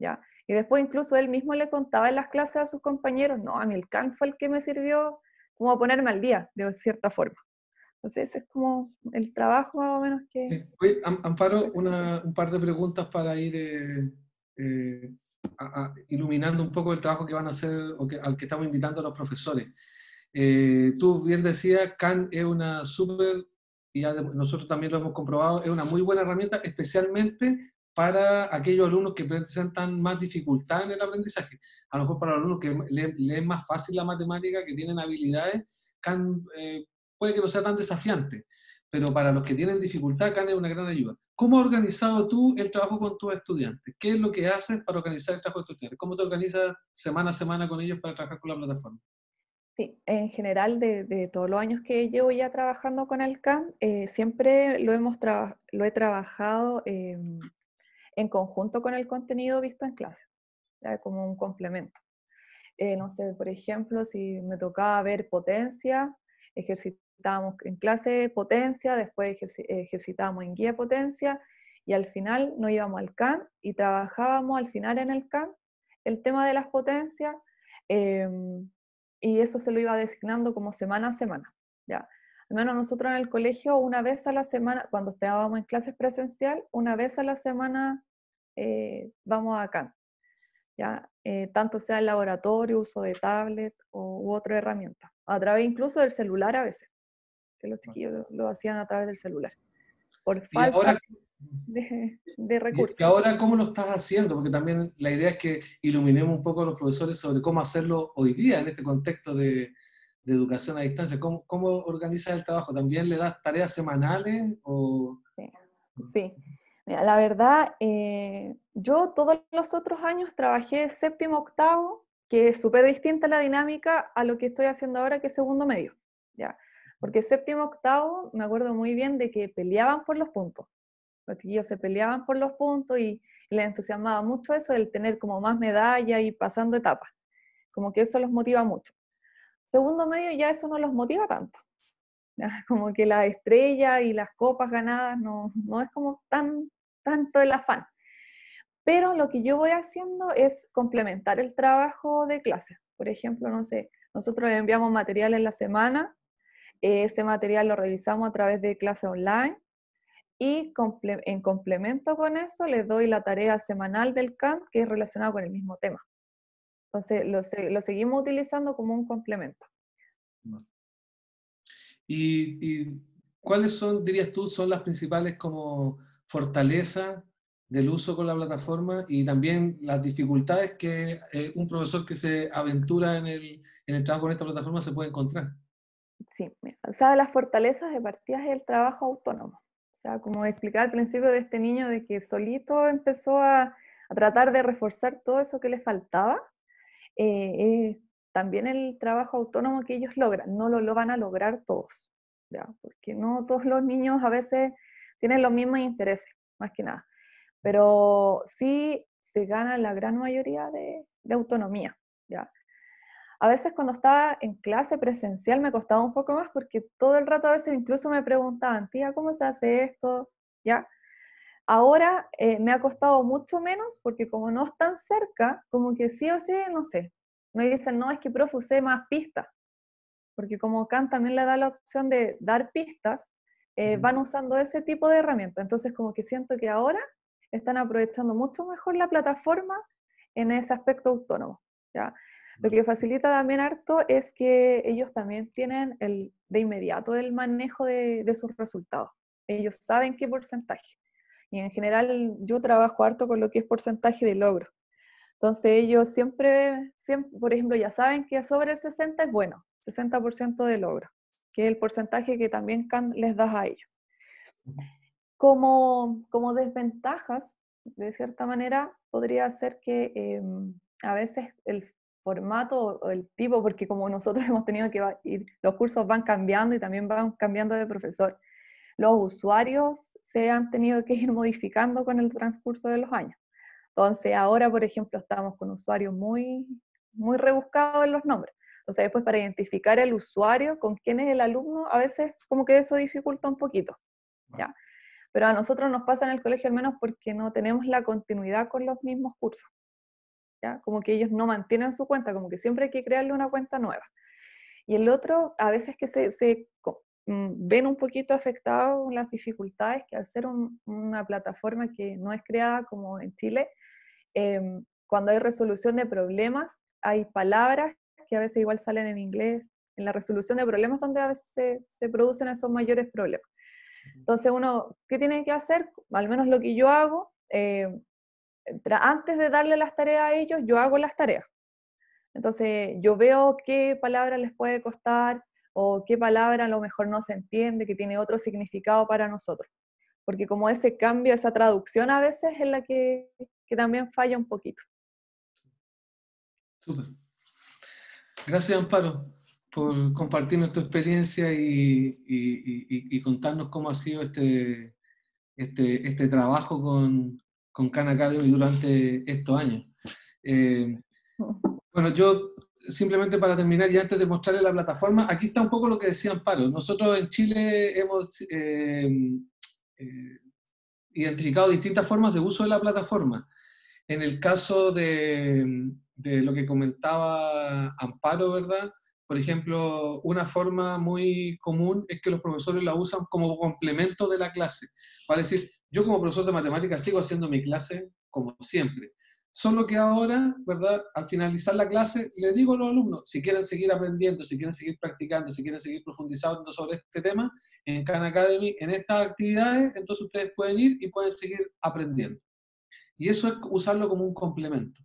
Speaker 3: ¿ya? Y después incluso él mismo le contaba en las clases a sus compañeros, no, a mí el CAN fue el que me sirvió como ponerme al día, de cierta forma. Entonces, ese es como el trabajo más o menos que...
Speaker 2: Amparo, un par de preguntas para ir eh, eh, iluminando un poco el trabajo que van a hacer o que, al que estamos invitando a los profesores. Eh, tú bien decías, CAN es una súper, y nosotros también lo hemos comprobado, es una muy buena herramienta, especialmente para aquellos alumnos que presentan más dificultad en el aprendizaje. A lo mejor para los alumnos que le es más fácil la matemática, que tienen habilidades, eh, puede que no sea tan desafiante, pero para los que tienen dificultad, CAN es una gran ayuda. ¿Cómo has organizado tú el trabajo con tus estudiantes? ¿Qué es lo que haces para organizar el trabajo de tus estudiantes? ¿Cómo te organizas semana a semana con ellos para trabajar con la plataforma?
Speaker 3: Sí, en general de, todos los años que llevo ya trabajando con el CAN, eh, siempre lo, hemos lo he trabajado em, en conjunto con el contenido visto en clase, como un complemento. Eh, no sé, por ejemplo, si me tocaba ver potencia, ejercitábamos en clase potencia, después ejercitábamos en guía potencia, y al final nos íbamos al CAN y trabajábamos al final en el CAN el tema de las potencias, em, y eso se lo iba designando como semana a semana. ¿ya? Al menos nosotros en el colegio, una vez a la semana, cuando estábamos en clases presencial, una vez a la semana eh, vamos a CAN. ¿ya? Eh, tanto sea el laboratorio, uso de tablet o, u otra herramienta. A través incluso del celular a veces, que los chiquillos lo, hacían a través del celular. Por falta de, de, recursos.
Speaker 2: ¿Y ahora cómo lo estás haciendo? Porque también la idea es que iluminemos un poco a los profesores sobre cómo hacerlo hoy día en este contexto de, de educación a distancia. ¿Cómo, ¿Cómo, organizas el trabajo? ¿También le das tareas semanales? O...
Speaker 3: Sí. la verdad, eh, yo todos los otros años trabajé séptimo, octavo, que es súper distinta la dinámica a lo que estoy haciendo ahora, que es segundo medio. ¿ya? Porque séptimo, octavo, me acuerdo muy bien de que peleaban por los puntos. Los chiquillos se peleaban por los puntos y, les entusiasmaba mucho eso, el tener como más medalla y pasando etapas. Como que eso los motiva mucho. Segundo medio ya eso no los motiva tanto. Como que la estrella y las copas ganadas no, no es como tan, tanto el afán. Pero lo que yo voy haciendo es complementar el trabajo de clase. Por ejemplo, no sé, nosotros enviamos material en la semana, ese material lo revisamos a través de clase online y en complemento con eso les doy la tarea semanal del CANT que es relacionada con el mismo tema. Entonces lo, lo seguimos utilizando como un complemento.
Speaker 2: ¿Y, cuáles son, dirías tú, son las principales como fortalezas del uso con la plataforma y también las dificultades que eh, un profesor que se aventura en el, en el trabajo con esta plataforma se puede encontrar?
Speaker 3: Sí, o sea, las fortalezas de partida es el trabajo autónomo. O sea, como explicar al principio de este niño de que solito empezó a, a tratar de reforzar todo eso que le faltaba, eh, también el trabajo autónomo que ellos logran, no lo, lo van a lograr todos, ¿ya? porque no todos los niños a veces tienen los mismos intereses, más que nada, pero sí se gana la gran mayoría de, de autonomía. ¿ya? A veces cuando estaba en clase presencial me costaba un poco más porque todo el rato a veces incluso me preguntaban, tía, ¿cómo se hace esto? ¿Ya? Ahora eh, me ha costado mucho menos porque como no están cerca, como que sí o sí, no sé, me dicen, no, es que profe, usé más pistas, porque como Kant también le da la opción de dar pistas, eh, van usando ese tipo de herramientas. Entonces, como que siento que ahora están aprovechando mucho mejor la plataforma en ese aspecto autónomo. ¿ya? Lo que facilita también harto es que ellos también tienen el, de inmediato el manejo de, de sus resultados. Ellos saben qué porcentaje. Y en general yo trabajo harto con lo que es porcentaje de logro. Entonces ellos siempre, siempre, por ejemplo, ya saben que sobre el 60 es bueno, 60% de logro, que es el porcentaje que también les das a ellos. Como, como desventajas, de cierta manera, podría ser que em, a veces el formato o el tipo, porque como nosotros hemos tenido que ir, los cursos van cambiando y también van cambiando de profesor, los usuarios se han tenido que ir modificando con el transcurso de los años. Entonces, ahora, por ejemplo, estamos con usuarios muy, muy rebuscados en los nombres. Entonces, después para identificar el usuario con quién es el alumno, a veces como que eso dificulta un poquito. ¿ya? Pero a nosotros nos pasa en el colegio al menos porque no tenemos la continuidad con los mismos cursos. ¿Ya? Como que ellos no mantienen su cuenta, como que siempre hay que crearle una cuenta nueva. Y el otro, a veces que se, se mm, ven un poquito afectados las dificultades que al ser una plataforma que no es creada como en Chile, Em, cuando hay resolución de problemas, hay palabras que a veces igual salen en inglés, en la resolución de problemas donde a veces se, producen esos mayores problemas. Entonces uno, ¿qué tiene que hacer? Al menos lo que yo hago eh, antes de darle las tareas a ellos, yo hago las tareas. Entonces, yo veo qué palabra les puede costar o qué palabra a lo mejor no se entiende, que tiene otro significado para nosotros. Porque como ese cambio, esa traducción a veces es la que, que también falla un poquito.
Speaker 2: Súper. Gracias, Amparo, por compartirnos tu experiencia y, y, y, contarnos cómo ha sido este, este, este trabajo con, con Khan Academy durante estos años. Eh, bueno, yo simplemente para terminar y antes de mostrarle la plataforma, aquí está un poco lo que decía Amparo. Nosotros en Chile hemos eh, eh, identificado distintas formas de uso de la plataforma. En el caso de, de lo que comentaba Amparo, ¿verdad? Por ejemplo, una forma muy común es que los profesores la usan como complemento de la clase. Para decir, yo como profesor de matemáticas sigo haciendo mi clase como siempre, Solo que ahora, ¿verdad? Al finalizar la clase, le digo a los alumnos, si quieren seguir aprendiendo, si quieren seguir practicando, si quieren seguir profundizando sobre este tema, en Khan Academy, en estas actividades, entonces ustedes pueden ir y pueden seguir aprendiendo. Y eso es usarlo como un complemento.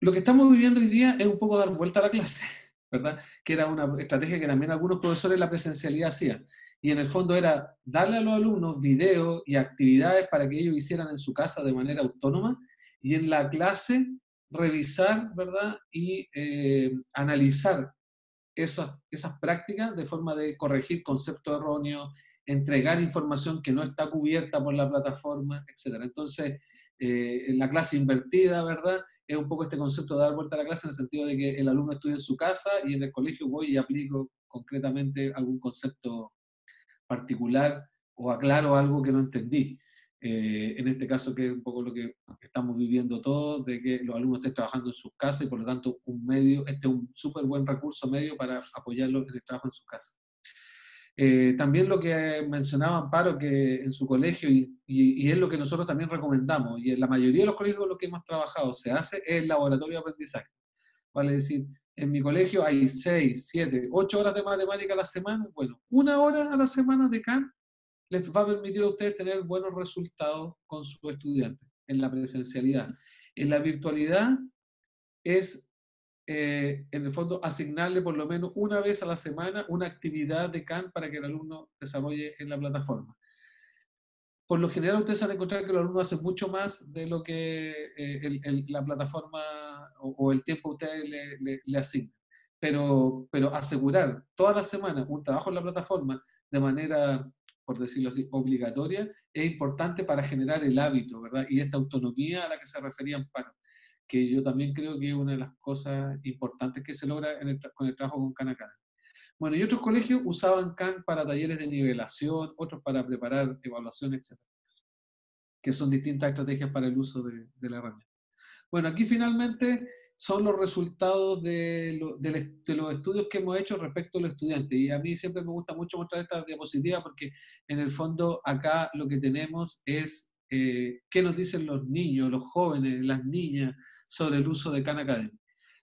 Speaker 2: Lo que estamos viviendo hoy día es un poco dar vuelta a la clase, ¿verdad? Que era una estrategia que también algunos profesores en la presencialidad hacían. Y en el fondo era darle a los alumnos videos y actividades para que ellos hicieran en su casa de manera autónoma y en la clase revisar, ¿verdad? Y eh, analizar esas, esas prácticas de forma de corregir conceptos erróneos, entregar información que no está cubierta por la plataforma, etc. Entonces, eh, en la clase invertida, ¿verdad? Es un poco este concepto de dar vuelta a la clase en el sentido de que el alumno estudia en su casa y en el colegio voy y aplico concretamente algún concepto particular o aclaro algo que no entendí. Eh, en este caso que es un poco lo que estamos viviendo todos, de que los alumnos estén trabajando en sus casas y por lo tanto un medio, este es un súper buen recurso medio para apoyarlos en el trabajo en su casa. Eh, también lo que mencionaba Amparo, que en su colegio, y, y, es lo que nosotros también recomendamos, y en la mayoría de los colegios lo que hemos trabajado se hace, es el laboratorio de aprendizaje. Vale decir, en mi colegio hay 6, 7, 8 horas de matemática a la semana, bueno, una hora a la semana de CAN les va a permitir a ustedes tener buenos resultados con sus estudiantes en la presencialidad. En la virtualidad es, eh, en el fondo, asignarle por lo menos una vez a la semana una actividad de CAN para que el alumno desarrolle en la plataforma. Por lo general, ustedes van a encontrar que los alumnos hacen mucho más de lo que eh, la plataforma o, el tiempo ustedes le, le, asignan. Pero, pero asegurar toda la semana un trabajo en la plataforma de manera por decirlo así, obligatoria, es importante para generar el hábito, ¿verdad? Y esta autonomía a la que se referían para que yo también creo que es una de las cosas importantes que se logra con el trabajo con Khan Bueno, y otros colegios usaban CAN para talleres de nivelación, otros para preparar evaluaciones, etc. Que son distintas estrategias para el uso de, de la herramienta. Bueno, aquí finalmente son los resultados de, los estudios que hemos hecho respecto a los estudiantes. Y a mí siempre me gusta mucho mostrar esta diapositiva porque en el fondo acá lo que tenemos es eh, qué nos dicen los niños, los jóvenes, las niñas sobre el uso de Khan Academy.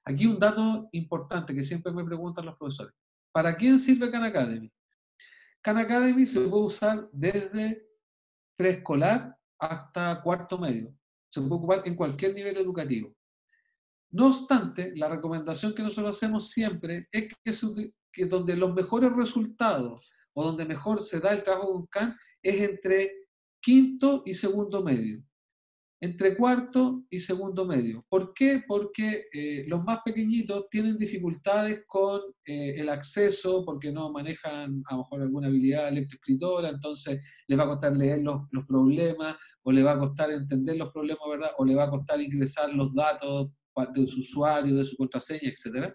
Speaker 2: Aquí un dato importante que siempre me preguntan los profesores. ¿Para quién sirve Khan Academy? Khan Academy se puede usar desde preescolar hasta cuarto medio. Se puede ocupar en cualquier nivel educativo. No obstante, la recomendación que nosotros hacemos siempre es que, donde los mejores resultados o donde mejor se da el trabajo con CAN es entre quinto y segundo medio. Entre cuarto y segundo medio. ¿Por qué? Porque eh, los más pequeñitos tienen dificultades con eh, el acceso, porque no manejan a lo mejor alguna habilidad lectoescritora, entonces les va a costar leer los, los problemas, o le va a costar entender los problemas, ¿verdad? O le va a costar ingresar los datos de su usuario, de su contraseña, etc.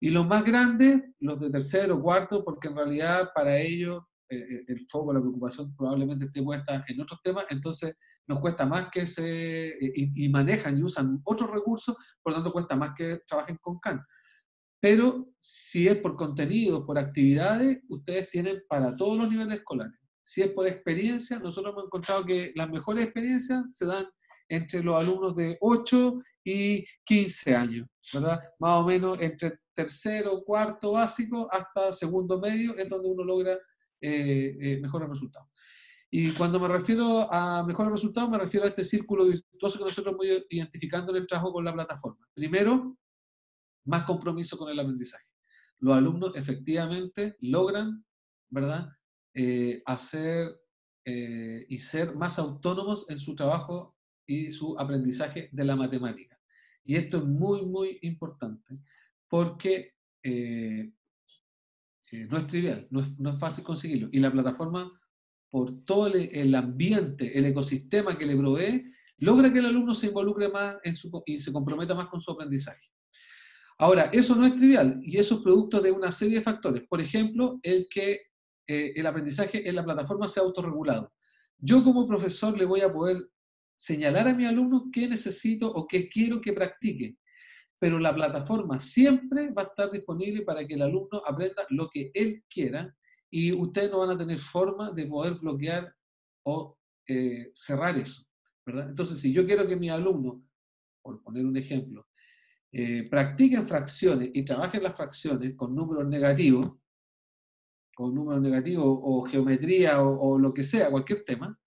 Speaker 2: Y los más grandes, los de tercero, cuarto, porque en realidad para ellos eh, eh, el foco, la preocupación probablemente esté puesta en otros temas, entonces nos cuesta más que se, eh, y, manejan y usan otros recursos, por lo tanto cuesta más que trabajen con CAN. Pero si es por contenido, por actividades, ustedes tienen para todos los niveles escolares. Si es por experiencia, nosotros hemos encontrado que las mejores experiencias se dan entre los alumnos de 8 y 15 años, ¿verdad? Más o menos entre tercero, cuarto básico hasta segundo medio es donde uno logra eh, eh, mejores resultados. Y cuando me refiero a mejores resultados, me refiero a este círculo virtuoso que nosotros hemos identificando en el trabajo con la plataforma. Primero, más compromiso con el aprendizaje. Los alumnos efectivamente logran, ¿verdad?, eh, hacer eh, y ser más autónomos en su trabajo y su aprendizaje de la matemática. Y esto es muy, muy importante porque eh, no es trivial, no es, no es fácil conseguirlo. Y la plataforma por todo el, ambiente, el ecosistema que le provee, logra que el alumno se involucre más en su, y se comprometa más con su aprendizaje. Ahora, eso no es trivial y eso es producto de una serie de factores. Por ejemplo, el que eh, el aprendizaje en la plataforma sea autorregulado. Yo como profesor le voy a poder señalar a mi alumno qué necesito o qué quiero que practique, pero la plataforma siempre va a estar disponible para que el alumno aprenda lo que él quiera y ustedes no van a tener forma de poder bloquear o eh, cerrar eso. ¿verdad? Entonces, si yo quiero que mi alumno, por poner un ejemplo, eh, practiquen fracciones y trabajen las fracciones con números negativos, con números negativos o geometría o, lo que sea, cualquier tema,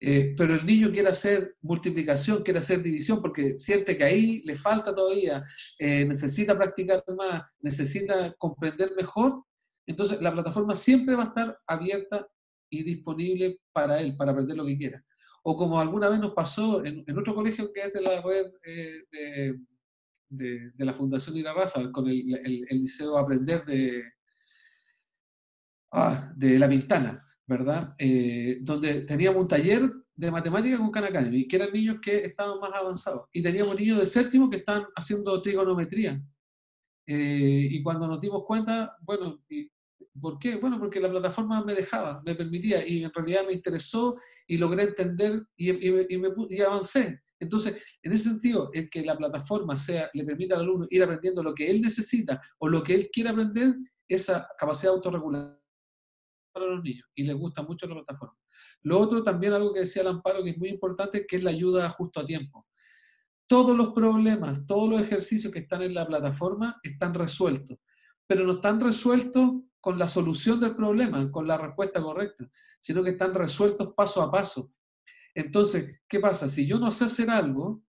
Speaker 2: eh, pero el niño quiere hacer multiplicación, quiere hacer división, porque siente que ahí le falta todavía, necesita practicar más, necesita comprender mejor, entonces, la plataforma siempre va a estar abierta y disponible para él, para aprender lo que quiera. O como alguna vez nos pasó en, otro colegio que es de la red eh, de, la Fundación Raza, con el, Liceo Aprender de, ah, de La Pintana, ¿verdad? Eh, donde teníamos un taller de matemática con Khan Academy, que eran niños que estaban más avanzados. Y teníamos niños de séptimo que están haciendo trigonometría. Eh, y cuando nos dimos cuenta, bueno, ¿Por qué? Bueno, porque la plataforma me dejaba, me permitía y en realidad me interesó y logré entender y, y, avancé. Entonces, en ese sentido, el que la plataforma sea, le permita al alumno ir aprendiendo lo que él necesita o lo que él quiere aprender, esa capacidad autorregular para los niños y les gusta mucho la plataforma. Lo otro también, algo que decía el amparo, que es muy importante, que es la ayuda justo a tiempo. Todos los problemas, todos los ejercicios que están en la plataforma están resueltos, pero no están resueltos con la solución del problema, con la respuesta correcta, sino que están resueltos paso a paso. Entonces, ¿qué pasa? Si yo no sé hacer algo,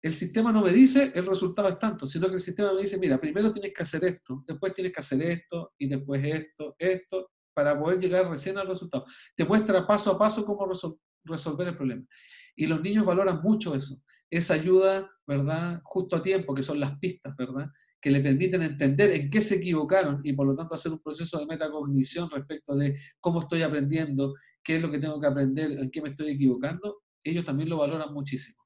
Speaker 2: el sistema no me dice el resultado es tanto, sino que el sistema me dice, mira, primero tienes que hacer esto, después tienes que hacer esto, y después esto, esto, para poder llegar recién al resultado. Te muestra paso a paso cómo resolver el problema. Y los niños valoran mucho eso, esa ayuda, ¿verdad? Justo a tiempo, que son las pistas, ¿verdad? Que le permiten entender en qué se equivocaron y por lo tanto hacer un proceso de metacognición respecto de cómo estoy aprendiendo, qué es lo que tengo que aprender, en qué me estoy equivocando, ellos también lo valoran muchísimo.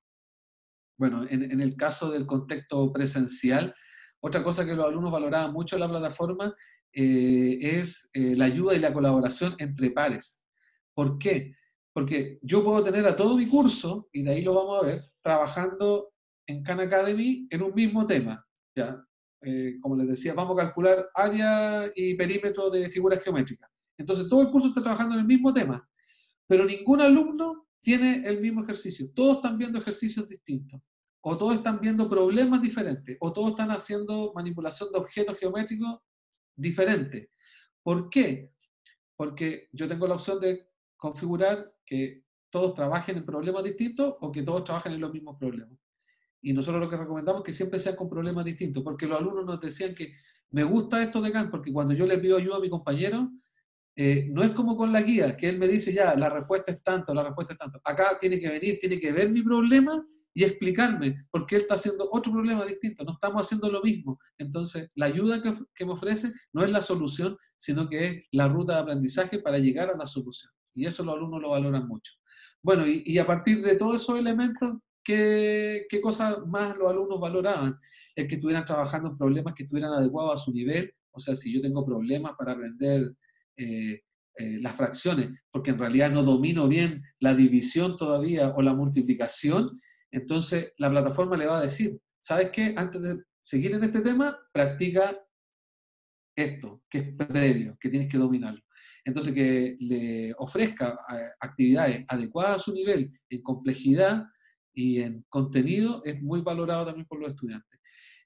Speaker 2: Bueno, en, el caso del contexto presencial, otra cosa que los alumnos valoraban mucho en la plataforma eh, es eh, la ayuda y la colaboración entre pares. ¿Por qué? Porque yo puedo tener a todo mi curso, y de ahí lo vamos a ver, trabajando en Khan Academy en un mismo tema. ¿ya? Eh, como les decía, vamos a calcular área y perímetro de figuras geométricas. Entonces, todo el curso está trabajando en el mismo tema, pero ningún alumno tiene el mismo ejercicio. Todos están viendo ejercicios distintos, o todos están viendo problemas diferentes, o todos están haciendo manipulación de objetos geométricos diferentes. ¿Por qué? Porque yo tengo la opción de configurar que todos trabajen en problemas distintos o que todos trabajen en los mismos problemas. Y nosotros lo que recomendamos es que siempre sea con problemas distintos, porque los alumnos nos decían que me gusta esto de Kant, porque cuando yo le pido ayuda a mi compañero, eh, no es como con la guía, que él me dice ya, la respuesta es tanto, la respuesta es tanto. Acá tiene que venir, tiene que ver mi problema y explicarme, porque él está haciendo otro problema distinto, no estamos haciendo lo mismo. Entonces, la ayuda que, que me ofrece no es la solución, sino que es la ruta de aprendizaje para llegar a la solución. Y eso los alumnos lo valoran mucho. Bueno, y, y a partir de todos esos elementos, ¿qué, qué cosas más los alumnos valoraban? El que estuvieran trabajando en problemas que estuvieran adecuados a su nivel, o sea, si yo tengo problemas para aprender eh, eh, las fracciones, porque en realidad no domino bien la división todavía o la multiplicación, entonces la plataforma le va a decir, ¿sabes qué? Antes de seguir en este tema, practica esto, que es previo, que tienes que dominarlo. Entonces, que le ofrezca eh, actividades adecuadas a su nivel en complejidad y en contenido es muy valorado también por los estudiantes.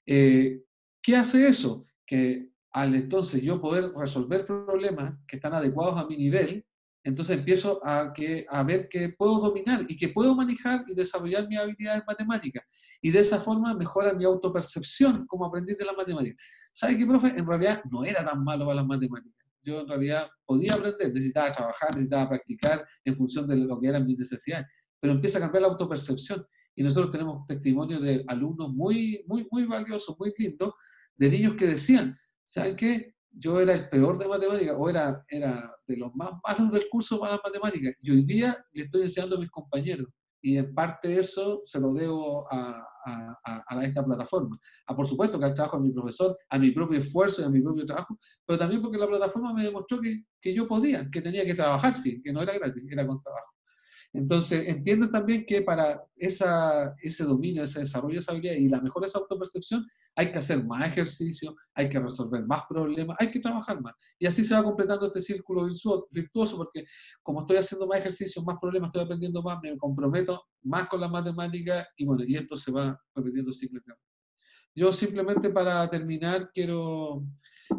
Speaker 2: Eh, ¿Qué hace eso? Que al entonces yo poder resolver problemas que están adecuados a mi nivel, entonces empiezo a, que, a ver que puedo dominar y que puedo manejar y desarrollar mis habilidades matemáticas. Y de esa forma mejora mi autopercepción como aprendiz de la matemática. ¿Sabe qué, profe? En realidad no era tan malo para las matemáticas. Yo en realidad podía aprender, necesitaba trabajar, necesitaba practicar en función de lo que eran mis necesidades. Pero empieza a cambiar la autopercepción. Y nosotros tenemos testimonios de alumnos muy, muy, muy valiosos, muy lindos, de niños que decían, ¿saben qué? yo era el peor de matemáticas o era, era de los más malos del curso para las matemáticas. Y hoy día le estoy enseñando a mis compañeros. Y en parte eso se lo debo a, a, esta plataforma. A, por supuesto que al trabajo de mi profesor, a mi propio esfuerzo y a mi propio trabajo, pero también porque la plataforma me demostró que, que yo podía, que tenía que trabajar, sí, que no era gratis, era con trabajo. Entonces, entienden también que para esa, ese dominio, ese desarrollo de esa habilidad y la mejor esa autopercepción, hay que hacer más ejercicio, hay que resolver más problemas, hay que trabajar más. Y así se va completando este círculo virtuoso, porque como estoy haciendo más ejercicio, más problemas, estoy aprendiendo más, me comprometo más con la matemática y bueno, y esto se va repitiendo cíclicamente. Yo simplemente para terminar quiero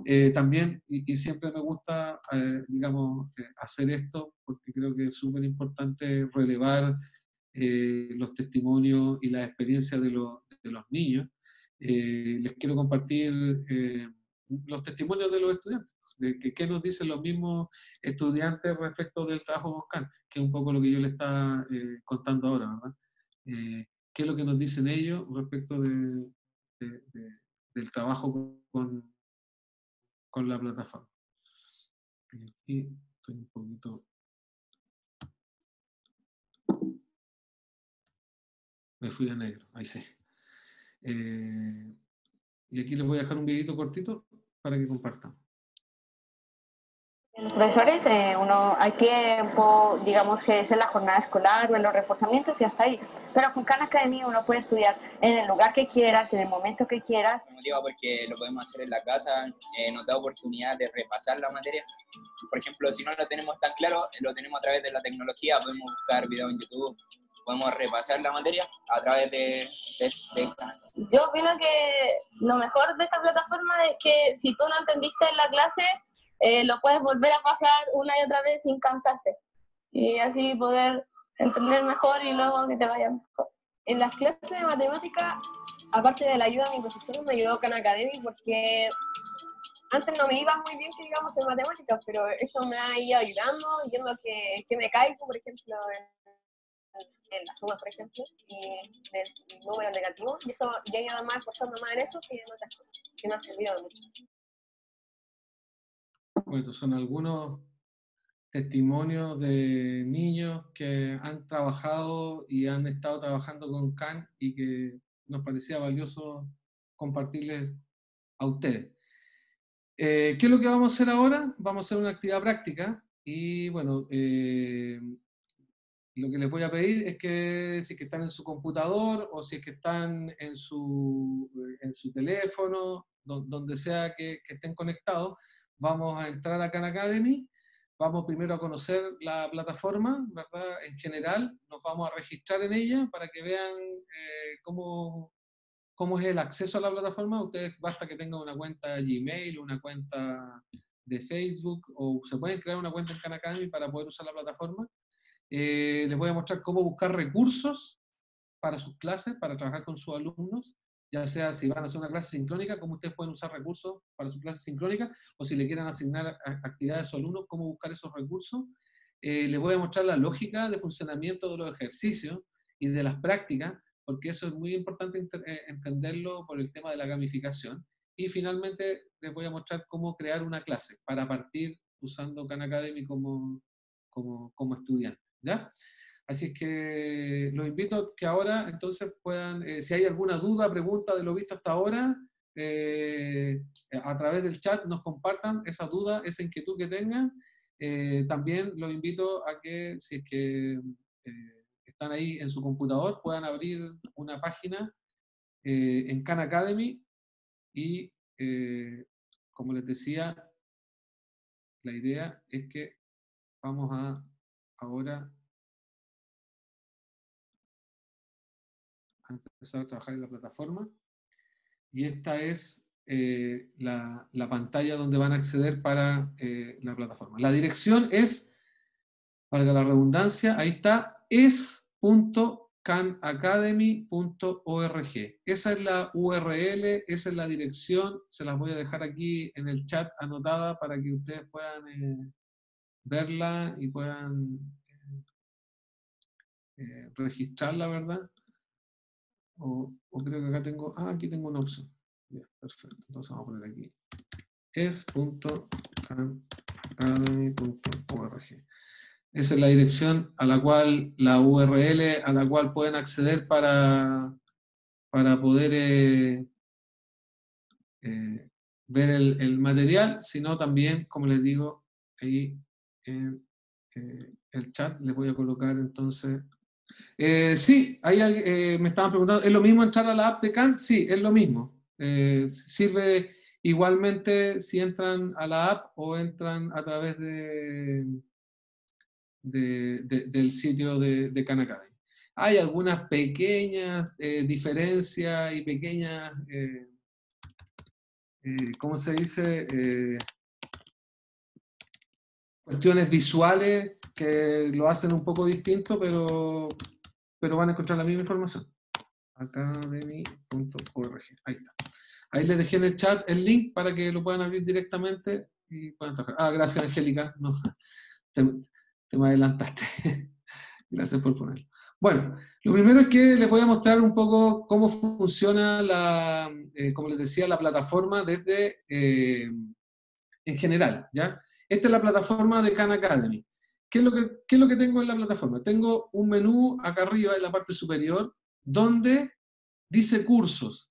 Speaker 2: eh, también, y, siempre me gusta, eh, digamos, eh, hacer esto, porque creo que es súper importante relevar los testimonios y las experiencias de, de los niños. les quiero compartir los testimonios de los estudiantes, de que, qué nos dicen los mismos estudiantes respecto del trabajo con que es un poco lo que yo les estaba contando ahora, ¿verdad? ¿Qué es lo que nos dicen ellos respecto de, del trabajo con, con la plataforma. Y estoy un poquito... Me fui a negro, ahí sí. Eh, y aquí les voy a dejar un videito cortito para que compartan.
Speaker 4: Los profesores, eh, uno hay tiempo, digamos que es en la jornada escolar o en los reforzamientos y hasta ahí. Pero con Khan Academy uno puede estudiar en el lugar que quieras, en el momento que quieras.
Speaker 5: Motiva porque lo podemos hacer en la casa, eh, nos da oportunidad de repasar la materia. Por ejemplo, si no lo tenemos tan claro, lo tenemos a través de la tecnología, podemos buscar videos en YouTube, podemos repasar la materia a través de, de, canal.
Speaker 6: Yo opino que lo mejor de esta plataforma es que si tú no entendiste en la clase, eh, lo puedes volver a pasar una y otra vez sin cansarte. Y así poder entender mejor y luego que te vaya mejor.
Speaker 7: En las clases de matemática, aparte de la ayuda de mi profesor, me ayudó Khan Academy porque antes no me iba muy bien, digamos, en matemáticas, pero esto me ha ido ayudando, viendo que, que me caigo, por ejemplo, en, en la suma, por ejemplo, y del número negativo, y eso ya ido más esforzando más en eso que en otras cosas, que me ha servido mucho.
Speaker 2: Bueno, son algunos testimonios de niños que han trabajado y han estado trabajando con CAN y que nos parecía valioso compartirles a ustedes. Eh, ¿Qué es lo que vamos a hacer ahora? Vamos a hacer una actividad práctica y bueno, eh, lo que les voy a pedir es que si que están en su computador o si es que están en su, en su teléfono, donde sea que estén conectados, vamos a entrar a Khan Academy, vamos primero a conocer la plataforma, ¿verdad? En general, nos vamos a registrar en ella para que vean eh, cómo, cómo es el acceso a la plataforma. Ustedes basta que tengan una cuenta Gmail, una cuenta de Facebook, o se pueden crear una cuenta en Khan Academy para poder usar la plataforma. Eh, les voy a mostrar cómo buscar recursos para sus clases, para trabajar con sus alumnos ya sea si van a hacer una clase sincrónica, cómo ustedes pueden usar recursos para su clase sincrónica, o si le quieren asignar actividades a su alumno, cómo buscar esos recursos. Eh, les voy a mostrar la lógica de funcionamiento de los ejercicios y de las prácticas, porque eso es muy importante eh, entenderlo por el tema de la gamificación. Y finalmente les voy a mostrar cómo crear una clase para partir usando Khan Academy como, como, como estudiante. ¿ya? Así que los invito que ahora entonces puedan, eh, si hay alguna duda, pregunta de lo visto hasta ahora, eh, a través del chat nos compartan esa duda, esa inquietud que tengan. Eh, también los invito a que si es que están ahí en su computador, puedan abrir una página en Khan Academy y, como les decía, la idea es que vamos a ahora empezar a trabajar en la plataforma. Y esta es eh, la, pantalla donde van a acceder para eh, la plataforma. La dirección es valga la redundancia, ahí está, es.canacademy.org. Esa es la URL, esa es la dirección, se las voy a dejar aquí en el chat anotada para que ustedes puedan eh, verla y puedan eh, registrarla, ¿verdad? O, creo que acá tengo, ah, aquí tengo una opción. Bien, perfecto, entonces vamos a poner aquí es.academy.org. Esa es la dirección a la cual, la URL a la cual pueden acceder para, para poder eh, eh, ver el, el, material, sino también, como les digo, ahí en eh, el chat les voy a colocar entonces. Sí, ahí me estaban preguntando, ¿es lo mismo entrar a la app de Kant? Sí, es lo mismo. sirve igualmente si entran a la app o entran a través de, del sitio de, de Khan Academy. Hay algunas pequeñas eh, diferencias y pequeñas, eh, eh, ¿cómo se dice? cuestiones visuales que lo hacen un poco distinto, pero, pero van a encontrar la misma información. Academy.org. Ahí está. Ahí les dejé en el chat el link para que lo puedan abrir directamente y puedan trabajar. Ah, gracias, Angélica. No, te, me adelantaste. gracias por ponerlo. Bueno, lo primero es que les voy a mostrar un poco cómo funciona la, eh, como les decía, la plataforma desde, eh, en general, ¿ya? Esta es la plataforma de Khan Academy. ¿Qué es, lo que, ¿Qué es lo que tengo en la plataforma? Tengo un menú acá arriba en la parte superior donde dice cursos.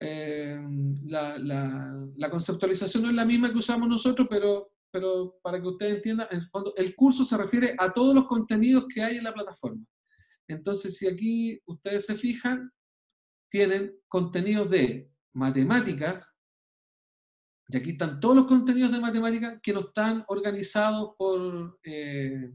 Speaker 2: Em, la, la, conceptualización no es la misma que usamos nosotros, pero, pero para que ustedes entiendan, en fondo, el curso se refiere a todos los contenidos que hay en la plataforma. Entonces, si aquí ustedes se fijan, tienen contenidos de matemáticas, y aquí están todos los contenidos de matemáticas que no están organizados por eh,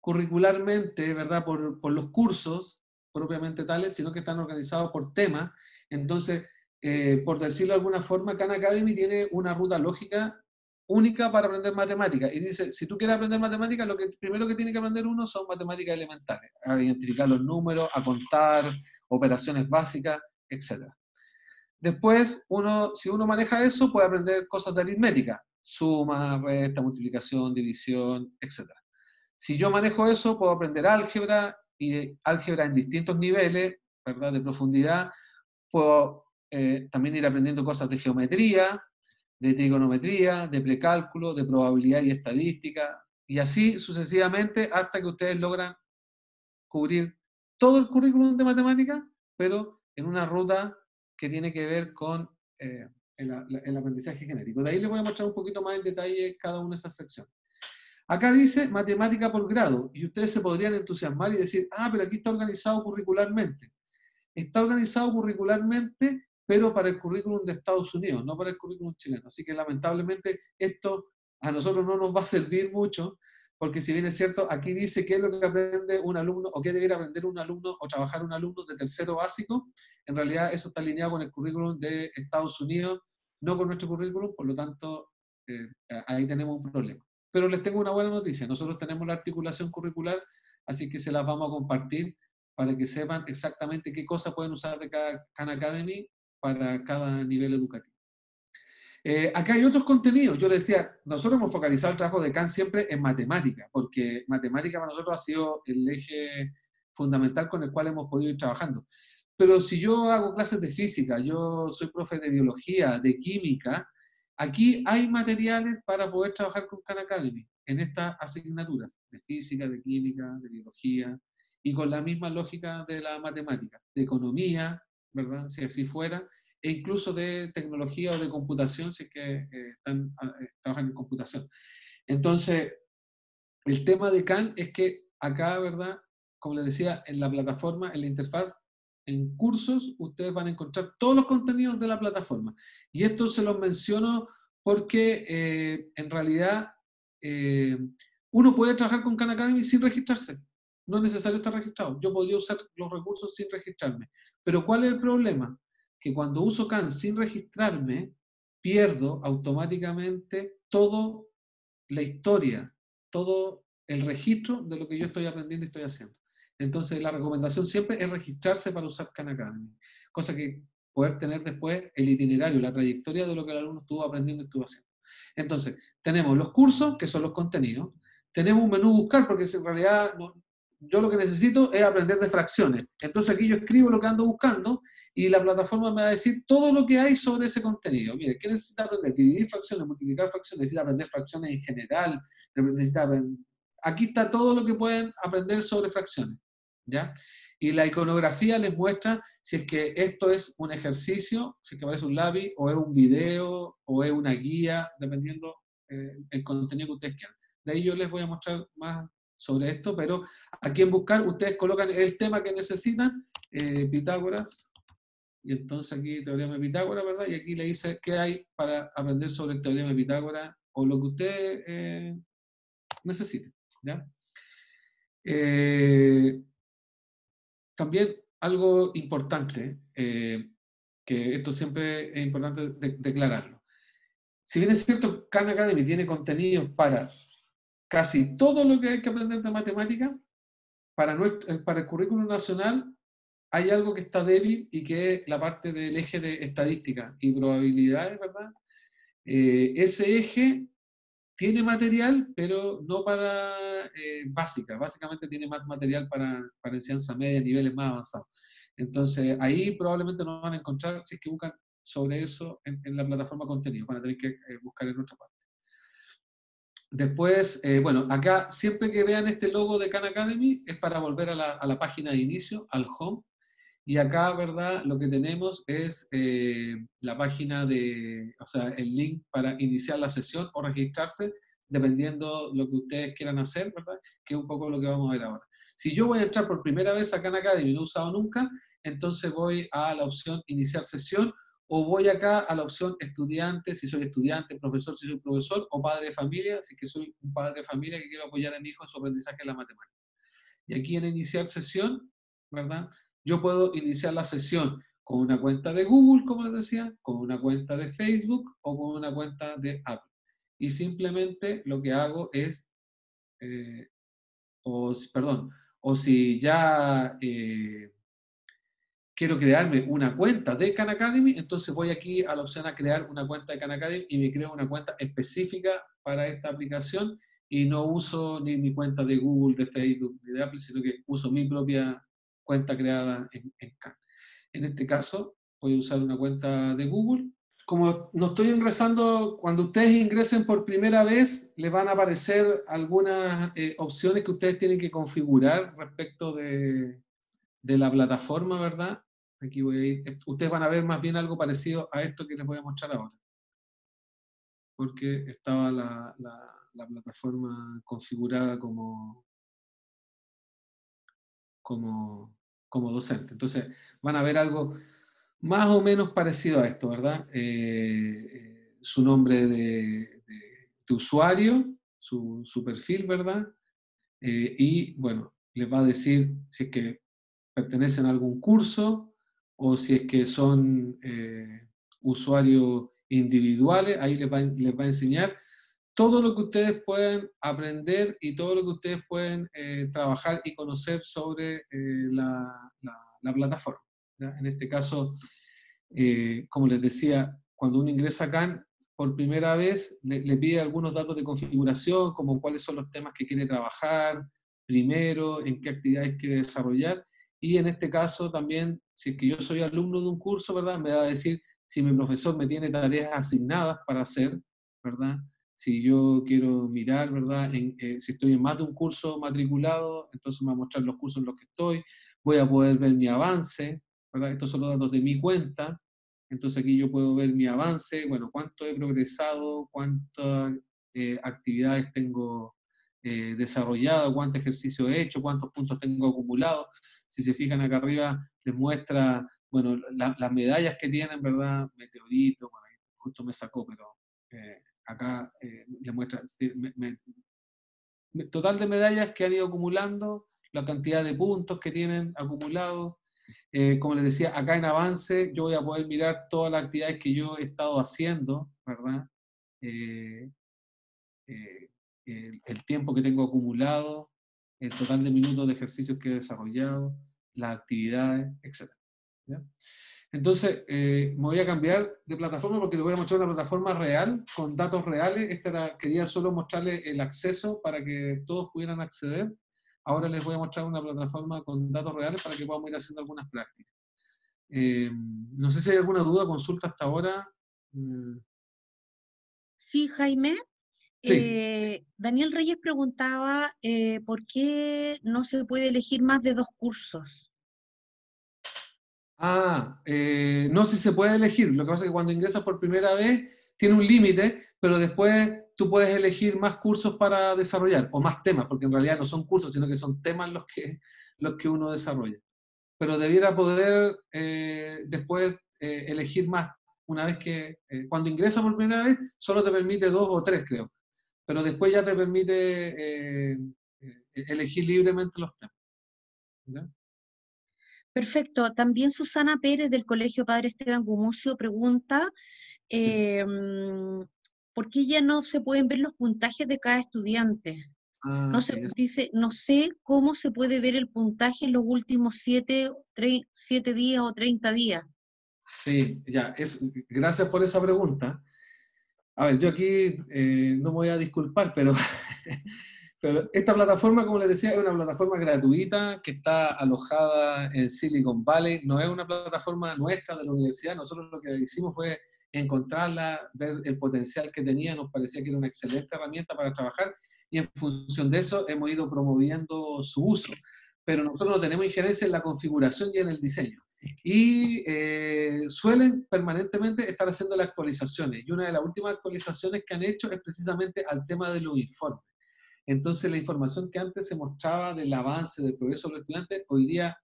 Speaker 2: curricularmente, ¿verdad? Por, los cursos propiamente tales, sino que están organizados por temas. Entonces, eh, por decirlo de alguna forma, Khan Academy tiene una ruta lógica única para aprender matemáticas. Y dice, si tú quieres aprender matemáticas, lo que primero que tiene que aprender uno son matemáticas elementales, a identificar los números, a contar, operaciones básicas, etc. Después, uno, si uno maneja eso, puede aprender cosas de aritmética, suma, resta, multiplicación, división, etc. Si yo manejo eso, puedo aprender álgebra y álgebra en distintos niveles, ¿verdad? De profundidad, Puedo eh, también ir aprendiendo cosas de geometría, de trigonometría, de precálculo, de probabilidad y estadística, y así sucesivamente hasta que ustedes logran cubrir todo el currículum de matemáticas, pero en una ruta que tiene que ver con eh, el, aprendizaje genético. De ahí les voy a mostrar un poquito más en detalle cada una de esas secciones. Acá dice matemática por grado, y ustedes se podrían entusiasmar y decir, ah, pero aquí está organizado curricularmente está organizado curricularmente, pero para el currículum de Estados Unidos, no para el currículum chileno. Así que lamentablemente esto a nosotros no nos va a servir mucho, porque si bien es cierto, aquí dice qué es lo que aprende un alumno o qué debería aprender un alumno o trabajar un alumno de tercero básico, en realidad eso está alineado con el currículum de Estados Unidos, no con nuestro currículum, por lo tanto eh, ahí tenemos un problema. Pero les tengo una buena noticia, nosotros tenemos la articulación curricular, así que se las vamos a compartir para que sepan exactamente qué cosas pueden usar de cada Khan Academy para cada nivel educativo. Eh, acá hay otros contenidos. Yo les decía, nosotros hemos focalizado el trabajo de Khan siempre en matemática, porque matemática para nosotros ha sido el eje fundamental con el cual hemos podido ir trabajando. Pero si yo hago clases de física, yo soy profe de biología, de química, aquí hay materiales para poder trabajar con Khan Academy en estas asignaturas de física, de química, de biología, y con la misma lógica de la matemática, de economía, ¿verdad? Si así fuera, e incluso de tecnología o de computación, si es que eh, están, ah, eh, trabajan en computación. Entonces, el tema de Khan es que acá, ¿verdad? Como les decía, en la plataforma, en la interfaz, en cursos, ustedes van a encontrar todos los contenidos de la plataforma. Y esto se los menciono porque eh, en realidad uno puede trabajar con Khan Academy sin registrarse no es necesario estar registrado. Yo podría usar los recursos sin registrarme. Pero ¿cuál es el problema? Que cuando uso CAN sin registrarme, pierdo automáticamente toda la historia todo el registro de lo que yo estoy aprendiendo y estoy haciendo. Entonces, la recomendación siempre es registrarse para usar Khan Academy, cosa que poder tener después el itinerario, la trayectoria de lo que el alumno estuvo aprendiendo y estuvo haciendo. Entonces, tenemos los cursos, que son los contenidos, tenemos un menú buscar, porque en realidad yo lo que necesito es aprender de fracciones. Entonces aquí yo escribo lo que ando buscando y la plataforma me va a decir todo lo que hay sobre ese contenido. Mire, ¿qué necesita aprender? Dividir fracciones, multiplicar fracciones, necesita aprender fracciones en general, necesita Aquí está todo lo que pueden aprender sobre fracciones, ¿ya? Y la iconografía les muestra si es que esto es un ejercicio, si es que aparece un lápiz, o es un video, o es una guía, dependiendo eh, el contenido que ustedes quieran. De ahí yo les voy a mostrar más sobre esto, pero aquí en buscar ustedes colocan el tema que necesitan, eh, Pitágoras, y entonces aquí teorema de Pitágoras, ¿verdad? Y aquí le dice qué hay para aprender sobre el teorema de Pitágoras o lo que usted eh, necesite, ¿ya? Eh, también algo importante, que esto siempre es importante declararlo. Si bien es cierto, Khan Academy tiene contenidos para casi todo lo que hay que aprender de matemática, para, nuestro, para el currículum nacional hay algo que está débil y que es la parte del eje de estadística y probabilidades, ¿verdad? Eh, ese eje tiene material, pero no para eh, básica, básicamente tiene más material para, para enseñanza media, niveles más avanzados. Entonces, ahí probablemente no van a encontrar, si es que buscan sobre eso en, la plataforma contenido, van a tener que eh, buscar en otra parte. Después, eh, bueno, acá siempre que vean este logo de Khan Academy es para volver a la, página de inicio, al home. Y acá, ¿verdad? Lo que tenemos es eh, la página de, o sea, el link para iniciar la sesión o registrarse, dependiendo lo que ustedes quieran hacer, ¿verdad? Que es un poco lo que vamos a ver ahora. Si yo voy a entrar por primera vez a Khan Academy no he usado nunca, entonces voy a la opción iniciar sesión o voy acá a la opción estudiante, si soy estudiante, profesor, si soy profesor, o padre de familia, si que soy un padre de familia que quiero apoyar a mi hijo en su aprendizaje de la matemática. Y aquí en iniciar sesión, ¿verdad? Yo puedo iniciar la sesión con una cuenta de Google, como les decía, con una cuenta de Facebook o con una cuenta de Apple. Y simplemente lo que hago es, eh, o, perdón, o si ya eh, quiero crearme una cuenta de Khan Academy, entonces voy aquí a la opción a crear una cuenta de Khan Academy y me creo una cuenta específica para esta aplicación y no uso ni mi cuenta de Google, de Facebook, ni de Apple, sino que uso mi propia cuenta creada en, en Khan. En este caso, voy a usar una cuenta de Google. Como no estoy ingresando, cuando ustedes ingresen por primera vez, les van a aparecer algunas eh, opciones que ustedes tienen que configurar respecto de, de la plataforma, ¿verdad? Aquí voy a ir. Ustedes van a ver más bien algo parecido a esto que les voy a mostrar ahora. Porque estaba la, plataforma configurada como, como, como docente. Entonces, van a ver algo más o menos parecido a esto, ¿verdad? Eh, eh, su nombre de, usuario, su, perfil, ¿verdad? Eh, y bueno, les va a decir si es que pertenecen a algún curso, o si es que son eh, usuarios individuales, ahí les va, les va, a enseñar todo lo que ustedes pueden aprender y todo lo que ustedes pueden eh, trabajar y conocer sobre eh, la, la, plataforma. En este caso, como les decía, cuando uno ingresa acá, por primera vez le, le, pide algunos datos de configuración, como cuáles son los temas que quiere trabajar primero, en qué actividades quiere desarrollar, y en este caso también, si es que yo soy alumno de un curso, ¿verdad? Me va a decir si mi profesor me tiene tareas asignadas para hacer, ¿verdad? Si yo quiero mirar, ¿verdad? Eh, si estoy en más de un curso matriculado, entonces me va a mostrar los cursos en los que estoy. Voy a poder ver mi avance, ¿verdad? Estos son los datos de mi cuenta. Entonces aquí yo puedo ver mi avance, bueno, cuánto he progresado, cuántas eh, actividades tengo eh, desarrollado, cuánto ejercicio he hecho, cuántos puntos tengo acumulados. Si se fijan acá arriba, les muestra, bueno, las medallas que tienen, ¿verdad? Meteorito, bueno, justo me sacó, pero eh, acá eh, les muestra total de medallas que han ido acumulando, la cantidad de puntos que tienen acumulados. Eh, como les decía, acá en avance yo voy a poder mirar todas las actividades que yo he estado haciendo, ¿verdad? el, el tiempo que tengo acumulado, el total de minutos de ejercicios que he desarrollado, las actividades, etc. Entonces, eh, me voy a cambiar de plataforma porque les voy a mostrar una plataforma real, con datos reales. Esta era, quería solo mostrarles el acceso para que todos pudieran acceder. Ahora les voy a mostrar una plataforma con datos reales para que podamos ir haciendo algunas prácticas. Eh, no sé si hay alguna duda, consulta hasta ahora. Mm,
Speaker 8: Sí, Jaime.
Speaker 2: Sí.
Speaker 8: Eh, Daniel Reyes preguntaba eh, por qué no se puede elegir más de dos cursos.
Speaker 2: Ah, eh, no si se puede elegir. Lo que pasa es que cuando ingresas por primera vez tiene un límite, pero después tú puedes elegir más cursos para desarrollar, o más temas, porque en realidad no son cursos, sino que son temas los que, los que uno desarrolla. Pero debiera poder después elegir más. Una vez que, cuando ingresas por primera vez, solo te permite dos o tres, creo. Pero después ya te permite eh, eh, elegir libremente los temas.
Speaker 8: Perfecto. También Susana Pérez del Colegio Padre Esteban Gumucio pregunta eh, mm, por qué ya no se pueden ver los puntajes de cada estudiante.
Speaker 2: Ah,
Speaker 8: No sé,
Speaker 2: eso.
Speaker 8: dice, no sé cómo se puede ver el puntaje en los últimos siete, tre- siete días o 30 días.
Speaker 2: Sí, ya, es, gracias por esa pregunta. A ver, yo aquí eh, no me voy a disculpar, pero, pero esta plataforma, como les decía, es una plataforma gratuita que está alojada en Silicon Valley. No es una plataforma nuestra de la universidad. Nosotros lo que hicimos fue encontrarla, ver el potencial que tenía. Nos parecía que era una excelente herramienta para trabajar y en función de eso hemos ido promoviendo su uso. Pero nosotros no tenemos injerencia en la configuración y en el diseño y eh, suelen permanentemente estar haciendo las actualizaciones. Y una de las últimas actualizaciones que han hecho es precisamente al tema de los informes. Entonces, la información que antes se mostraba del avance, del progreso de los estudiantes, hoy día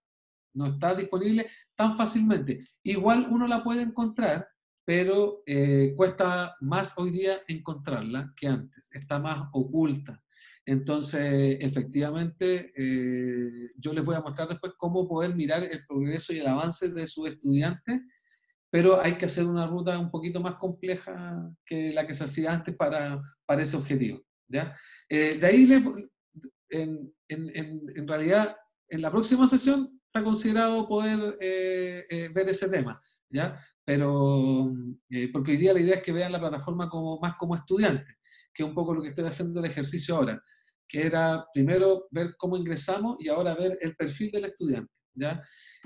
Speaker 2: no está disponible tan fácilmente. Igual uno la puede encontrar, pero eh, cuesta más hoy día encontrarla que antes. Está más oculta. Entonces, efectivamente, eh, yo les voy a mostrar después cómo poder mirar el progreso y el avance de sus estudiantes, pero hay que hacer una ruta un poquito más compleja que la que se hacía antes para, para ese objetivo. ¿ya? Eh, de ahí, le- en, en- en- realidad, en la próxima sesión está considerado poder eh, eh, ver ese tema, ¿ya? Pero, eh, porque hoy día la idea es que vean la plataforma como, más como estudiantes, que es un poco lo que estoy haciendo el ejercicio ahora que era primero ver cómo ingresamos y ahora ver el perfil del estudiante. ¿ya?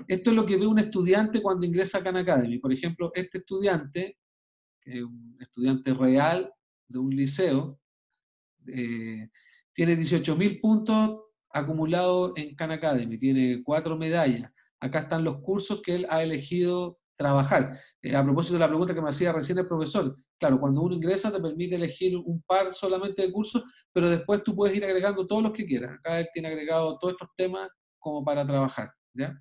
Speaker 2: Esto es lo que ve un estudiante cuando ingresa a Khan Academy. Por ejemplo, este estudiante, que un estudiante real de un liceo, eh, tiene 18.000 puntos acumulados en Khan Academy, tiene cuatro medallas. Acá están los cursos que él ha elegido trabajar. Eh, a propósito de la pregunta que me hacía recién el profesor, claro, cuando uno ingresa te permite elegir un par solamente de cursos, pero después tú puedes ir agregando todos los que quieras. Acá él tiene agregado todos estos temas como para trabajar. ¿ya?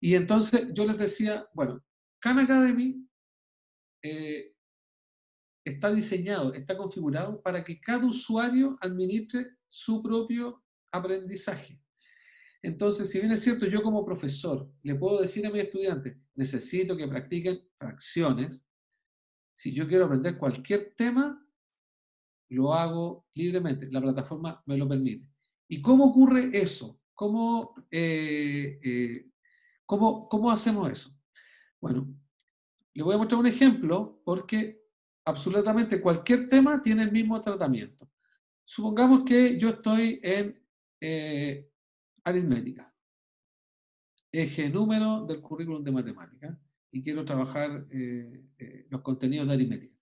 Speaker 2: Y entonces yo les decía, bueno, Khan Academy eh, está diseñado, está configurado para que cada usuario administre su propio aprendizaje. Entonces, si bien es cierto, yo como profesor le puedo decir a mis estudiantes, necesito que practiquen fracciones, si yo quiero aprender cualquier tema, lo hago libremente, la plataforma me lo permite. ¿Y cómo ocurre eso? ¿Cómo, eh, eh, cómo, cómo hacemos eso? Bueno, le voy a mostrar un ejemplo porque absolutamente cualquier tema tiene el mismo tratamiento. Supongamos que yo estoy en eh, aritmética, eje número del currículum de matemática, y quiero trabajar eh, eh, los contenidos de aritmética.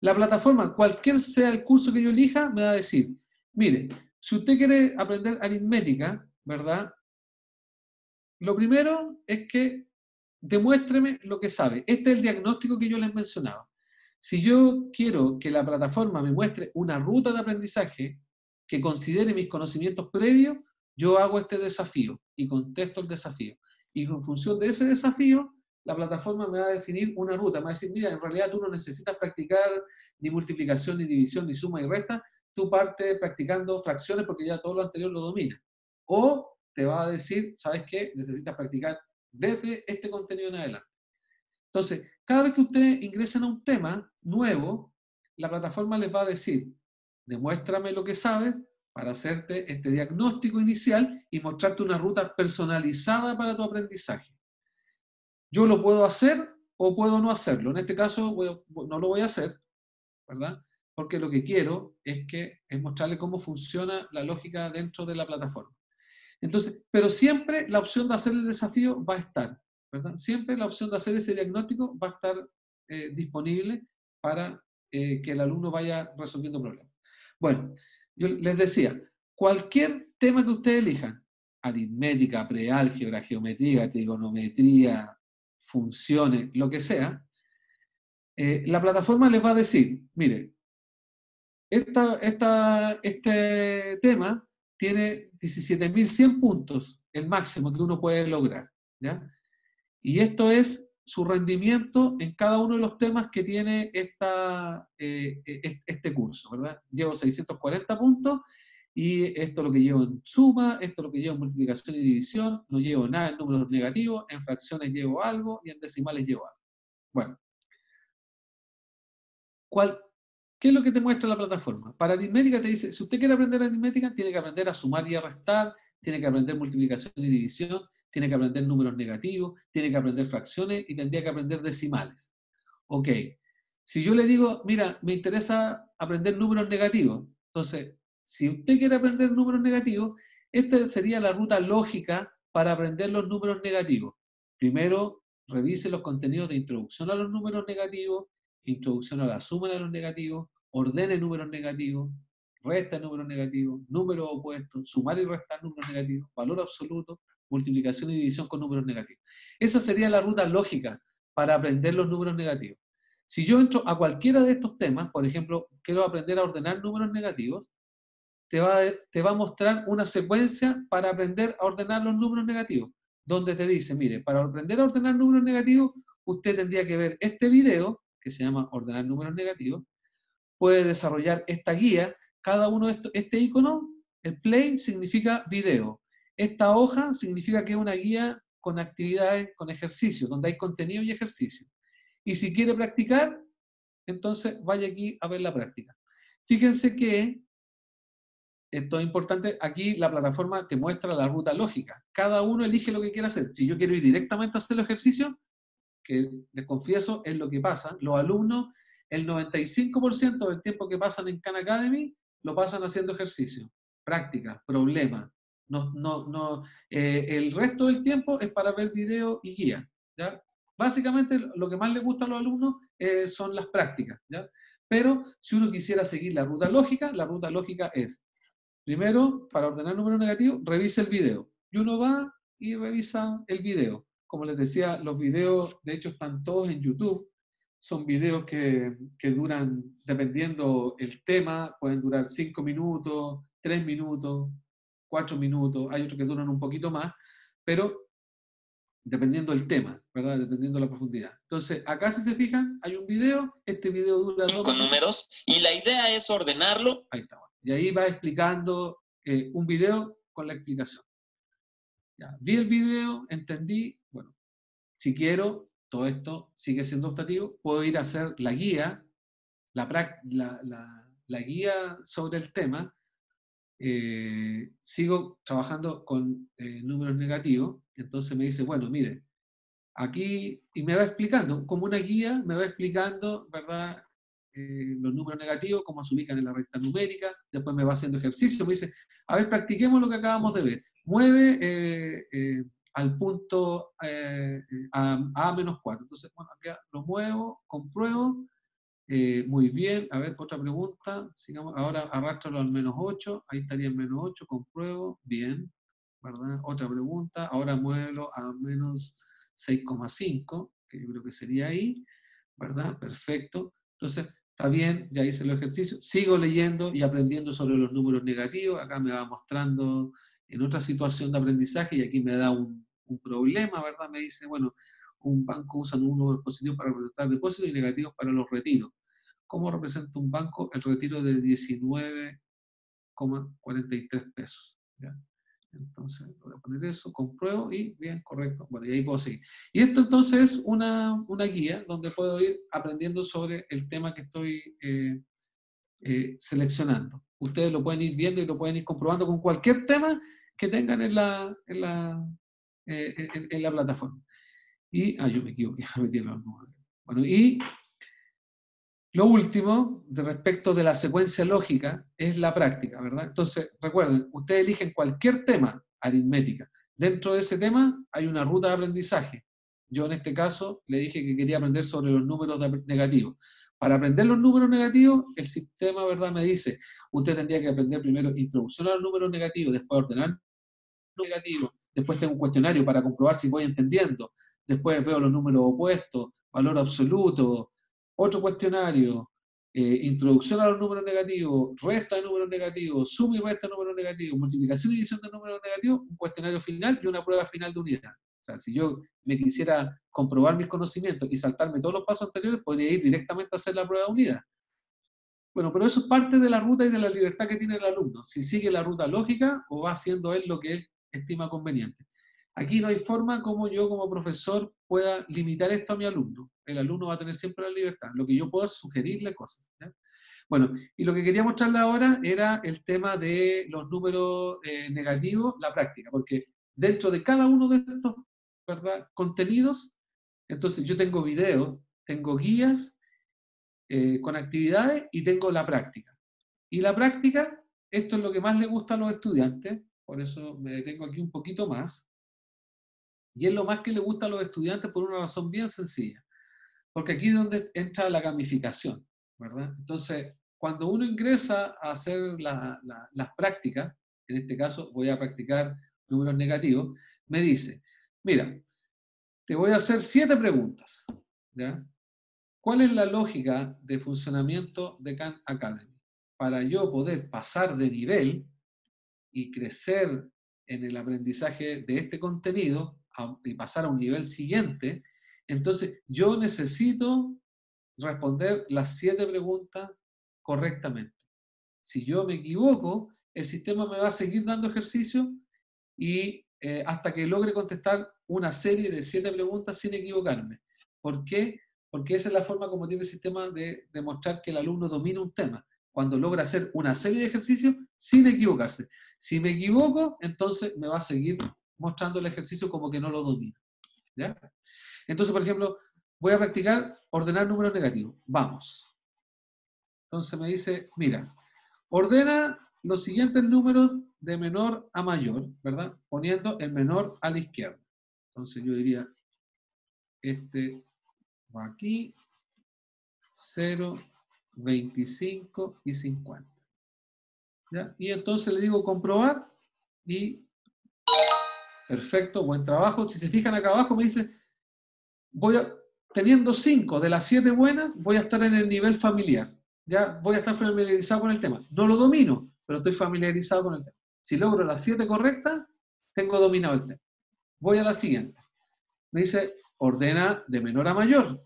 Speaker 2: La plataforma, cualquier sea el curso que yo elija, me va a decir, mire, si usted quiere aprender aritmética, ¿verdad? Lo primero es que demuéstreme lo que sabe. Este es el diagnóstico que yo les mencionaba. Si yo quiero que la plataforma me muestre una ruta de aprendizaje que considere mis conocimientos previos, yo hago este desafío y contesto el desafío. Y en función de ese desafío, la plataforma me va a definir una ruta. Me va a decir, mira, en realidad tú no necesitas practicar ni multiplicación, ni división, ni suma y resta. Tú partes practicando fracciones porque ya todo lo anterior lo dominas. O te va a decir, ¿sabes qué? Necesitas practicar desde este contenido en adelante. Entonces, cada vez que ustedes ingresen a un tema nuevo, la plataforma les va a decir, demuéstrame lo que sabes para hacerte este diagnóstico inicial y mostrarte una ruta personalizada para tu aprendizaje. Yo lo puedo hacer o puedo no hacerlo. En este caso no lo voy a hacer, ¿verdad? Porque lo que quiero es, que, es mostrarle cómo funciona la lógica dentro de la plataforma. Entonces, pero siempre la opción de hacer el desafío va a estar, ¿verdad? Siempre la opción de hacer ese diagnóstico va a estar eh, disponible para eh, que el alumno vaya resolviendo problemas. Bueno, yo les decía, cualquier tema que ustedes elijan, aritmética, preálgebra, geometría, trigonometría, funciones, lo que sea, eh, la plataforma les va a decir, mire, esta, esta, este tema tiene 17.100 puntos, el máximo que uno puede lograr. ¿ya? Y esto es su rendimiento en cada uno de los temas que tiene esta, eh, e, este curso, ¿verdad? Llevo 640 puntos y esto es lo que llevo en suma, esto es lo que llevo en multiplicación y división, no llevo nada en números negativos, en fracciones llevo algo y en decimales llevo algo. Bueno, ¿cuál, ¿qué es lo que te muestra la plataforma? Para aritmética te dice, si usted quiere aprender aritmética, tiene que aprender a sumar y a restar, tiene que aprender multiplicación y división, tiene que aprender números negativos, tiene que aprender fracciones y tendría que aprender decimales. Ok, si yo le digo, mira, me interesa aprender números negativos, entonces si usted quiere aprender números negativos, esta sería la ruta lógica para aprender los números negativos. Primero, revise los contenidos de introducción a los números negativos, introducción a la suma de los negativos, ordene números negativos, resta números negativos, números opuestos, sumar y restar números negativos, valor absoluto, multiplicación y división con números negativos. Esa sería la ruta lógica para aprender los números negativos. Si yo entro a cualquiera de estos temas, por ejemplo, quiero aprender a ordenar números negativos, te va, te va a mostrar una secuencia para aprender a ordenar los números negativos, donde te dice, mire, para aprender a ordenar números negativos, usted tendría que ver este video, que se llama Ordenar números negativos, puede desarrollar esta guía, cada uno de estos, este icono, el play significa video, esta hoja significa que es una guía con actividades, con ejercicios, donde hay contenido y ejercicio. Y si quiere practicar, entonces vaya aquí a ver la práctica. Fíjense que esto es importante, aquí la plataforma te muestra la ruta lógica. Cada uno elige lo que quiere hacer. Si yo quiero ir directamente a hacer el ejercicio, que les confieso es lo que pasa, los alumnos, el 95% del tiempo que pasan en Khan Academy, lo pasan haciendo ejercicio, práctica, problema. No, no, no, eh, el resto del tiempo es para ver video y guía. Básicamente lo que más les gusta a los alumnos eh, son las prácticas. Pero si uno quisiera seguir la ruta lógica, la ruta lógica es Primero, para ordenar número negativo, revisa el video. Y uno va y revisa el video. Como les decía, los videos, de hecho, están todos en YouTube. Son videos que, que duran, dependiendo el tema, pueden durar 5 minutos, 3 minutos, 4 minutos. Hay otros que duran un poquito más, pero dependiendo del tema, ¿verdad? Dependiendo de la profundidad. Entonces, acá si se fijan, hay un video, este video dura...
Speaker 9: Cinco números, y la idea es ordenarlo.
Speaker 2: Ahí está. Y ahí va explicando eh, un video con la explicación. Ya, vi el video, entendí, bueno, si quiero, todo esto sigue siendo optativo, puedo ir a hacer la guía, la, la, la, guía sobre el tema, eh, sigo trabajando con eh, números negativos, entonces me dice, bueno, mire, aquí, y me va explicando, como una guía, me va explicando, ¿verdad? Eh, los números negativos, cómo se ubican en la recta numérica, después me va haciendo ejercicio, me dice, a ver, practiquemos lo que acabamos de ver. Mueve eh, eh, al punto a, menos 4. Entonces, bueno, acá lo muevo, compruebo, muy bien, a ver, otra pregunta, sigamos, ahora arrastralo al menos 8, ahí estaría en menos 8, compruebo, bien, ¿verdad? Otra pregunta, ahora muévelo a menos 6,5, que yo creo que sería ahí, ¿verdad? Perfecto. Entonces, Está bien, ya hice el ejercicio. Sigo leyendo y aprendiendo sobre los números negativos. Acá me va mostrando en otra situación de aprendizaje y aquí me da un, problema, ¿verdad? Me dice, bueno, un banco usa un número positivo para representar depósitos y negativos para los retiros. ¿Cómo representa un banco el retiro de 19,43 pesos? Entonces, voy a poner eso, compruebo y bien, correcto. Bueno, y ahí puedo seguir. Y esto entonces es una, una guía donde puedo ir aprendiendo sobre el tema que estoy, eh, eh, seleccionando. Ustedes lo pueden ir viendo y lo pueden ir comprobando con cualquier tema que tengan en la, en la, eh, en, la plataforma. Y, ah, yo me equivoqué, me metí números. Bueno, y lo último, de respecto de la secuencia lógica, es la práctica, ¿verdad? Entonces, recuerden, ustedes eligen cualquier tema, aritmética. Dentro de ese tema hay una ruta de aprendizaje. Yo en este caso le dije que quería aprender sobre los números negativos. Para aprender los números negativos, el sistema, ¿verdad? Me dice, usted tendría que aprender primero introducción a los números negativos, después ordenar negativos, después tengo un cuestionario para comprobar si voy entendiendo, después veo los números opuestos, valor absoluto, otro cuestionario, eh, introducción a los números negativos, resta de números negativos, suma y resta de números negativos, multiplicación y división de números negativos, un cuestionario final y una prueba final de unidad. O sea, si yo me quisiera comprobar mis conocimientos y saltarme todos los pasos anteriores, podría ir directamente a hacer la prueba de unidad. Bueno, pero eso es parte de la ruta y de la libertad que tiene el alumno. Si sigue la ruta lógica o va haciendo él lo que él estima conveniente. Aquí no hay forma como yo como profesor pueda limitar esto a mi alumno. El alumno va a tener siempre la libertad. Lo que yo puedo es sugerirle cosas. ¿ya? Bueno, y lo que quería mostrarle ahora era el tema de los números eh, negativos, la práctica, porque dentro de cada uno de estos ¿verdad? contenidos, entonces yo tengo videos, tengo guías eh, con actividades y tengo la práctica. Y la práctica, esto es lo que más le gusta a los estudiantes, por eso me detengo aquí un poquito más, y es lo más que le gusta a los estudiantes por una razón bien sencilla, porque aquí es donde entra la gamificación. Entonces, cuando uno ingresa a hacer la- la- las prácticas, en este caso voy a practicar números negativos, me dice, mira, te voy a hacer siete preguntas, ¿ya? ¿Cuál es la lógica de funcionamiento de Khan Academy? Para yo poder pasar de nivel y crecer en el aprendizaje de este contenido a- y pasar a un nivel siguiente, entonces yo necesito responder las siete preguntas correctamente. Si yo me equivoco, el sistema me va a seguir dando ejercicio y eh, hasta que logre contestar una serie de siete preguntas sin equivocarme. ¿Por qué? Porque esa es la forma como tiene el sistema de demostrar que el alumno domina un tema, cuando logra hacer una serie de ejercicios sin equivocarse. Si me equivoco, entonces me va a seguir mostrando el ejercicio como que no lo domina. ¿ya? Entonces, por ejemplo, voy a practicar ordenar números negativos. Vamos. Entonces me dice, mira, ordena los siguientes números de menor a mayor, ¿verdad? Poniendo el menor a la izquierda. Entonces yo diría, este va aquí, 0, 25 y 50. ¿Ya? Y entonces le digo comprobar y perfecto, buen trabajo. Si se fijan acá abajo me dice, voy a, teniendo 5 de las 7 buenas, voy a estar en el nivel familiar. Ya voy a estar familiarizado con el tema. No lo domino, pero estoy familiarizado con el tema. Si logro las 7 correctas, tengo dominado el tema. Voy a la siguiente. Me dice, ordena de menor a mayor.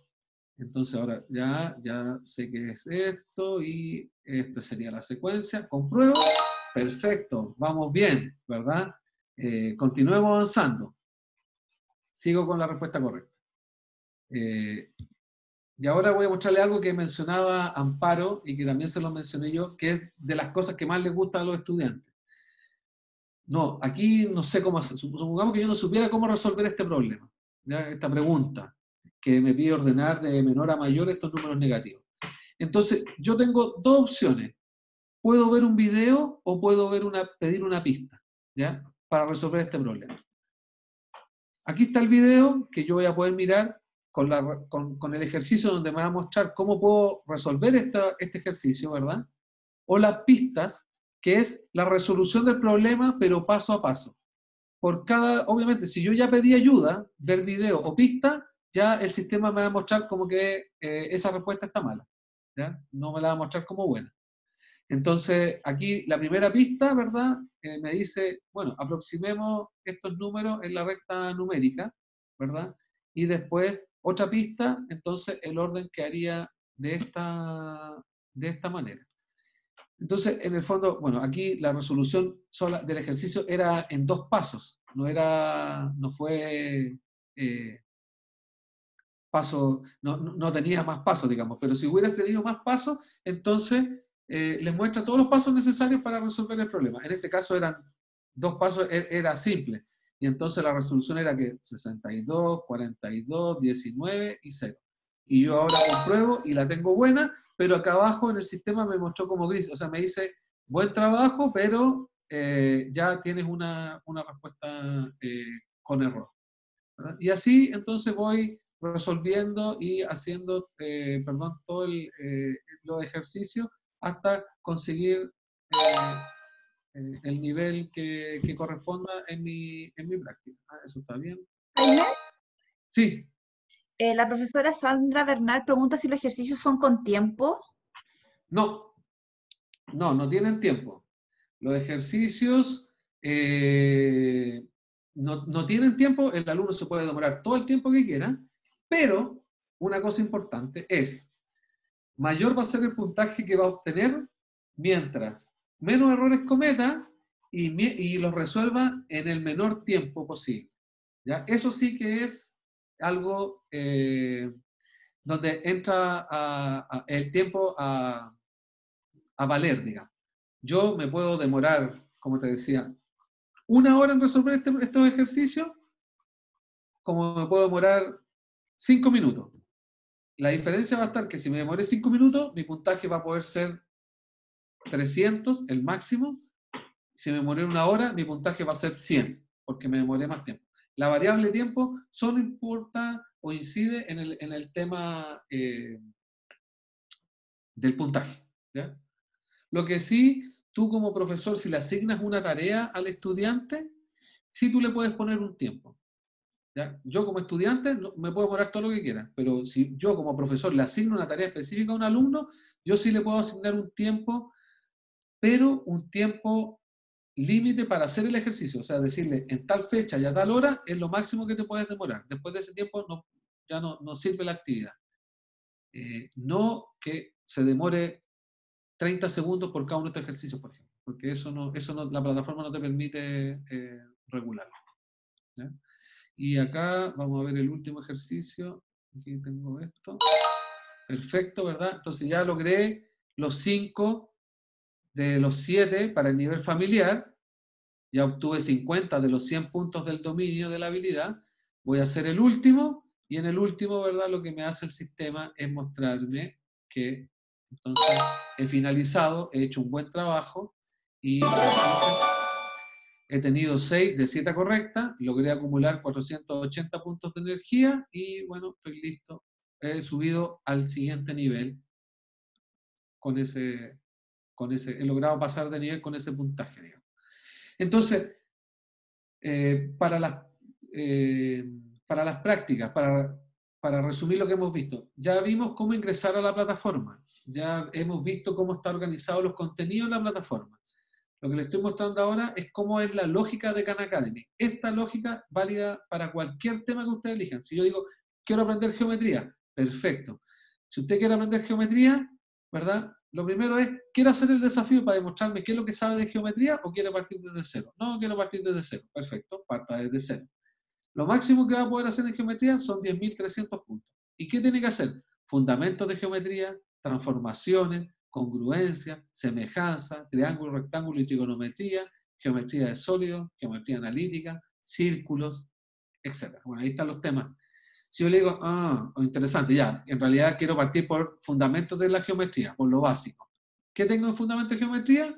Speaker 2: Entonces ahora ya, ya sé qué es esto y esta sería la secuencia. Compruebo. Perfecto, vamos bien, ¿verdad? Eh, continuemos avanzando. Sigo con la respuesta correcta. Eh, y ahora voy a mostrarle algo que mencionaba Amparo y que también se lo mencioné yo, que es de las cosas que más les gusta a los estudiantes. No, aquí no sé cómo hacer. Supongamos que yo no supiera cómo resolver este problema, esta pregunta que me pide ordenar de menor a mayor estos números negativos. Entonces, yo tengo dos opciones. Puedo ver un video o puedo ver una, pedir una pista, ¿ya? Para resolver este problema. Aquí está el video que yo voy a poder mirar con, el ejercicio donde me va a mostrar cómo puedo resolver este ejercicio, ¿verdad? O las pistas, que es la resolución del problema, pero paso a paso. Por cada, obviamente, si yo ya pedí ayuda, ver video o pista, ya el sistema me va a mostrar como que eh, esa respuesta está mala. No me la va a mostrar como buena. Entonces, aquí la primera pista, ¿verdad? Eh, me dice, bueno, aproximemos estos números en la recta numérica, ¿verdad? Y después, otra pista, entonces el orden quedaría de esta, de esta manera. Entonces, en el fondo, bueno, aquí la resolución sola del ejercicio era en dos pasos, no era, no fue eh, paso, no, no tenía más pasos, digamos, pero si hubieras tenido más pasos, entonces eh, les muestra todos los pasos necesarios para resolver el problema. En este caso eran dos pasos, e- era simple. Y entonces la resolución era que 62, 42, 19 y 0. Y yo ahora compruebo y la tengo buena, pero acá abajo en el sistema me mostró como gris. O sea, me dice, buen trabajo, pero eh, ya tienes una, una respuesta eh, con error. Y así entonces voy resolviendo y haciendo, eh, perdón, todo el, eh, los ejercicios hasta conseguir eh, eh, el nivel que, que corresponda en mi, en mi práctica. Eso está bien. Sí,
Speaker 1: eh, la profesora Sandra Bernal pregunta si los ejercicios son con tiempo.
Speaker 2: no, no, no tienen tiempo. Los ejercicios eh, no, no tienen tiempo, el alumno se puede demorar todo el tiempo que quiera, pero una cosa importante es, mayor va a ser el puntaje que va a obtener mientras menos errores cometa y, los resuelva en el menor tiempo posible. Eso sí que es algo eh, donde entra el tiempo a, a valer, digamos. Yo me puedo demorar, como te decía, una hora en resolver este- estos ejercicios, como me puedo demorar cinco minutos. La diferencia va a estar que si me demoré cinco minutos, mi puntaje va a poder ser 300, el máximo. Si me demoré una hora, mi puntaje va a ser 100, porque me demoré más tiempo. La variable tiempo solo importa o incide en el, en el tema eh, del puntaje. Lo que sí, tú como profesor, si le asignas una tarea al estudiante, sí tú le puedes poner un tiempo. Yo como estudiante no- me puedo demorar todo lo que quiera, pero si yo como profesor le asigno una tarea específica a un alumno, yo sí le puedo asignar un tiempo, pero un tiempo límite para hacer el ejercicio. O sea, decirle en tal fecha y a tal hora es lo máximo que te puedes demorar. Después de ese tiempo no, ya no, no sirve la actividad. Eh, no que se demore 30 segundos por cada uno de estos ejercicios, por ejemplo, porque eso no, eso no, la plataforma no te permite eh, regularlo. Y acá vamos a ver el último ejercicio. Aquí tengo esto. Perfecto, ¿verdad? Entonces ya logré los 5 de los 7 para el nivel familiar. Ya obtuve 50 de los 100 puntos del dominio de la habilidad. Voy a hacer el último y en el último, ¿verdad? Lo que me hace el sistema es mostrarme que entonces he finalizado, he hecho un buen trabajo y he tenido 6 de 7 correctas, logré acumular 480 puntos de energía y bueno, estoy listo. He subido al siguiente nivel con ese, con ese, he logrado pasar de nivel con ese puntaje. Entonces, eh, para, las, eh, para las prácticas, para, para resumir lo que hemos visto, ya vimos cómo ingresar a la plataforma, ya hemos visto cómo están organizados los contenidos en la plataforma. Lo que les estoy mostrando ahora es cómo es la lógica de Khan Academy. Esta lógica válida para cualquier tema que ustedes elijan. Si yo digo, quiero aprender geometría, perfecto. Si usted quiere aprender geometría, ¿verdad? Lo primero es, ¿quiere hacer el desafío para demostrarme qué es lo que sabe de geometría o quiere partir desde cero? No, quiero partir desde cero. Perfecto, parta desde cero. Lo máximo que va a poder hacer en geometría son 10.300 puntos. ¿Y qué tiene que hacer? Fundamentos de geometría, transformaciones, congruencia, semejanza, triángulo, rectángulo y trigonometría, geometría de sólidos, geometría analítica, círculos, etc. Bueno, ahí están los temas. Si yo le digo, ah, oh, interesante, ya, en realidad quiero partir por fundamentos de la geometría, por lo básico. ¿Qué tengo en fundamentos de geometría?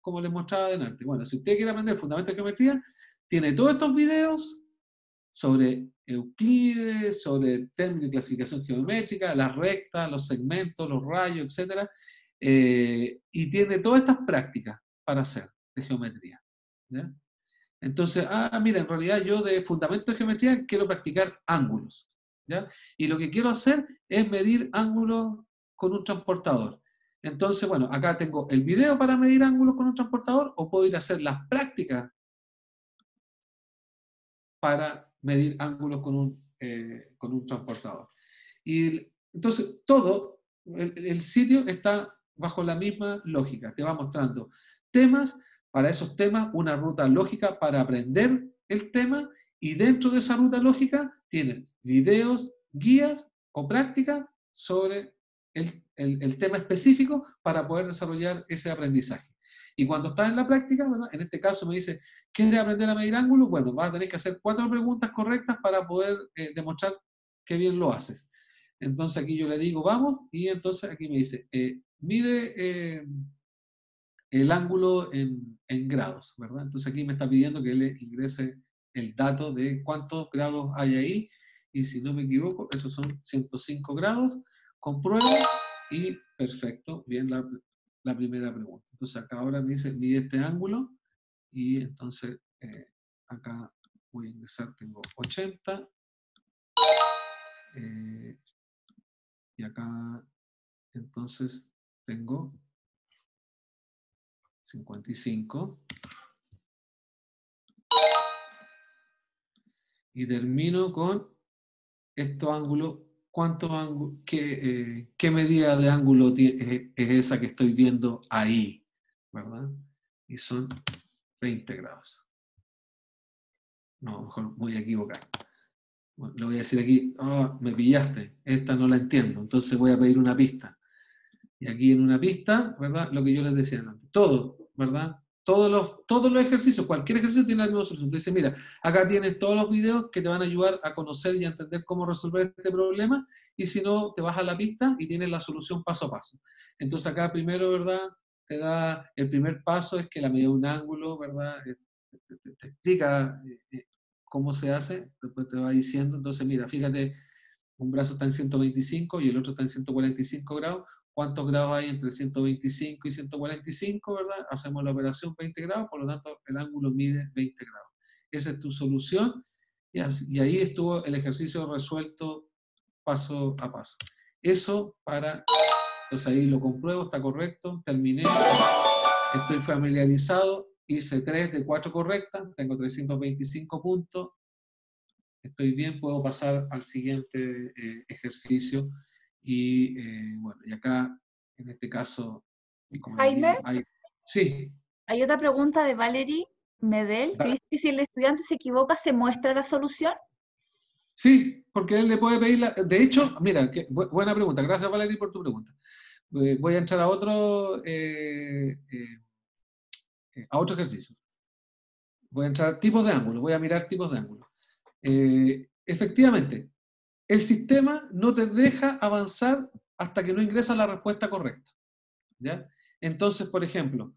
Speaker 2: Como les mostraba adelante. Bueno, si usted quiere aprender fundamentos de geometría, tiene todos estos videos sobre Euclides, sobre términos de clasificación geométrica, las rectas, los segmentos, los rayos, etc. Eh, y tiene todas estas prácticas para hacer de geometría. ¿ya? Entonces, ah, mira, en realidad yo de fundamento de geometría quiero practicar ángulos. ¿ya? Y lo que quiero hacer es medir ángulos con un transportador. Entonces, bueno, acá tengo el video para medir ángulos con un transportador o puedo ir a hacer las prácticas para medir ángulos con un, eh, con un transportador. Y entonces, todo, el, el sitio está bajo la misma lógica. Te va mostrando temas, para esos temas una ruta lógica para aprender el tema y dentro de esa ruta lógica tienes videos, guías o prácticas sobre el, el, tema específico para poder desarrollar ese aprendizaje. Y cuando estás en la práctica, en este caso me dice, ¿quieres aprender a medir ángulos? Bueno, vas a tener que hacer cuatro preguntas correctas para poder eh, demostrar qué bien lo haces. Entonces aquí yo le digo, vamos, y entonces aquí me dice, eh, mide eh, el ángulo en, grados, ¿verdad? Entonces aquí me está pidiendo que le ingrese el dato de cuántos grados hay ahí, y si no me equivoco, esos son 105 grados, compruebo y perfecto, bien la, la primera pregunta. Entonces acá ahora me dice, mide este ángulo y entonces eh, acá voy a ingresar, tengo 80 eh, y acá entonces tengo 55 y termino con estos ángulos ¿cuánto ángulo, qué, eh, qué, medida de ángulo es, esa que estoy viendo ahí? ¿Verdad? Y son 20 grados. No, mejor voy a equivocar. le voy a decir aquí, oh, me pillaste, esta no la entiendo, entonces voy a pedir una pista. Y aquí en una pista, ¿verdad? Lo que yo les decía antes, todo, ¿verdad? Todos los, todos los ejercicios, cualquier ejercicio tiene la misma solución. Dice, mira, acá tienes todos los videos que te van a ayudar a conocer y a entender cómo resolver este problema, y si no, te vas a la pista y tienes la solución paso a paso. Entonces acá primero, ¿verdad? Te da, el primer paso es que la medida de un ángulo, ¿verdad? Eh, te, explica eh, eh, cómo se hace, después te va diciendo, entonces mira, fíjate, un brazo está en 125 y el otro está en 145 grados, cuántos grados hay entre 125 y 145, ¿verdad? Hacemos la operación 20 grados, por lo tanto el ángulo mide 20 grados. Esa es tu solución y, ahí estuvo el ejercicio resuelto paso a paso. Eso para, entonces ahí lo compruebo, está correcto, terminé, estoy familiarizado, hice 3 de 4 correctas, tengo 325 puntos, estoy bien, puedo pasar al siguiente eh, ejercicio y eh, bueno, y acá, en este caso...
Speaker 1: Jaime,
Speaker 2: hay, sí.
Speaker 1: Hay otra pregunta de Valerie Medel, que dice que si el estudiante se equivoca, ¿se muestra la solución?
Speaker 2: Sí, porque él le puede pedir la... De hecho, mira, que, buena pregunta. Gracias, Valerie, por tu pregunta. Eh, voy a entrar a otro, eh, a otro ejercicio. Voy a entrar a tipos de ángulos, voy a mirar tipos de ángulos. efectivamente, el sistema no te deja avanzar hasta que no ingresa la respuesta correcta. ¿ya? Entonces, por ejemplo,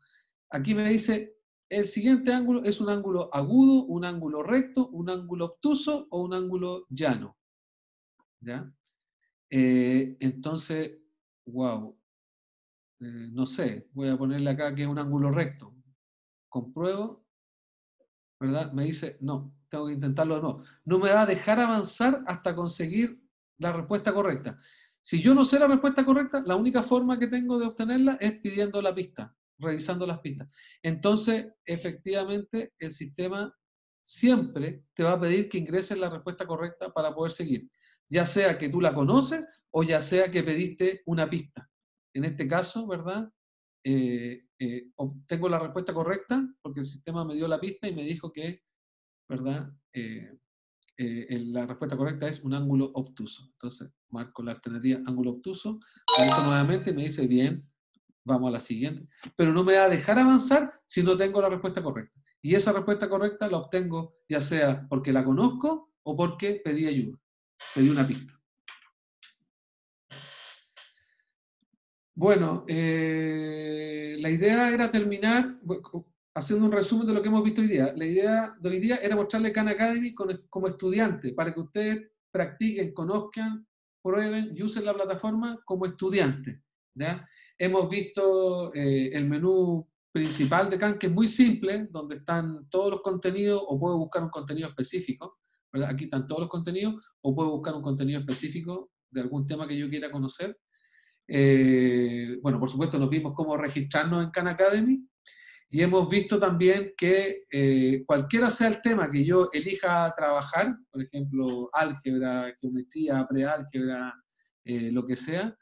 Speaker 2: aquí me dice, el siguiente ángulo es un ángulo agudo, un ángulo recto, un ángulo obtuso o un ángulo llano. ¿ya? Eh, entonces, wow, eh, no sé, voy a ponerle acá que es un ángulo recto. Compruebo, ¿verdad? Me dice, no, tengo que intentarlo de. No me va a dejar avanzar hasta conseguir la respuesta correcta. Si yo no sé la respuesta correcta, la única forma que tengo de obtenerla es pidiendo la pista, revisando las pistas. Entonces, efectivamente, el sistema siempre te va a pedir que ingreses la respuesta correcta para poder seguir. Ya sea que tú la conoces o ya sea que pediste una pista. En este caso, ¿verdad? Eh, eh, obtengo la respuesta correcta porque el sistema me dio la pista y me dijo que ¿verdad? Eh, eh, la respuesta correcta es un ángulo obtuso. Entonces, marco la alternativa ángulo obtuso, nuevamente me dice, bien, vamos a la siguiente. Pero no me va a dejar avanzar si no tengo la respuesta correcta. Y esa respuesta correcta la obtengo ya sea porque la conozco o porque pedí ayuda, pedí una pista. Bueno, eh, la idea era terminar, haciendo un resumen de lo que hemos visto hoy día. La idea de hoy día era mostrarle Khan Academy como estudiante, para que ustedes practiquen, conozcan, prueben y usen la plataforma como estudiante. ¿ya? Hemos visto eh, el menú principal de Khan, que es muy simple, donde están todos los contenidos, o puedo buscar un contenido específico. ¿verdad? Aquí están todos los contenidos, o puedo buscar un contenido específico de algún tema que yo quiera conocer. Eh, bueno, por supuesto, nos vimos cómo registrarnos en Khan Academy, y hemos visto también que eh, cualquiera sea el tema que yo elija trabajar, por ejemplo, álgebra, geometría, preálgebra, eh, lo que sea,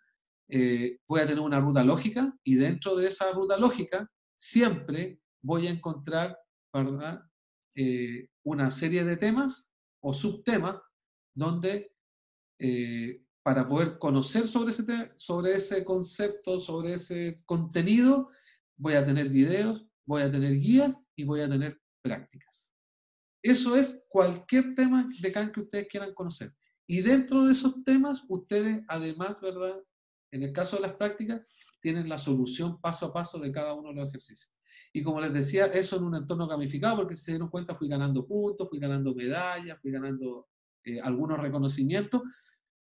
Speaker 2: eh, voy a tener una ruta lógica y dentro de esa ruta lógica siempre voy a encontrar ¿verdad? una serie de temas o subtemas donde para poder conocer sobre ese, sobre ese concepto, sobre ese contenido, voy a tener videos, voy a tener guías y voy a tener prácticas. Eso es cualquier tema de CAN que ustedes quieran conocer. Y dentro de esos temas, ustedes además, ¿verdad? En el caso de las prácticas, tienen la solución paso a paso de cada uno de los ejercicios. Y como les decía, eso en un entorno gamificado, porque si se dieron cuenta, fui ganando puntos, fui ganando medallas, fui ganando eh, algunos reconocimientos,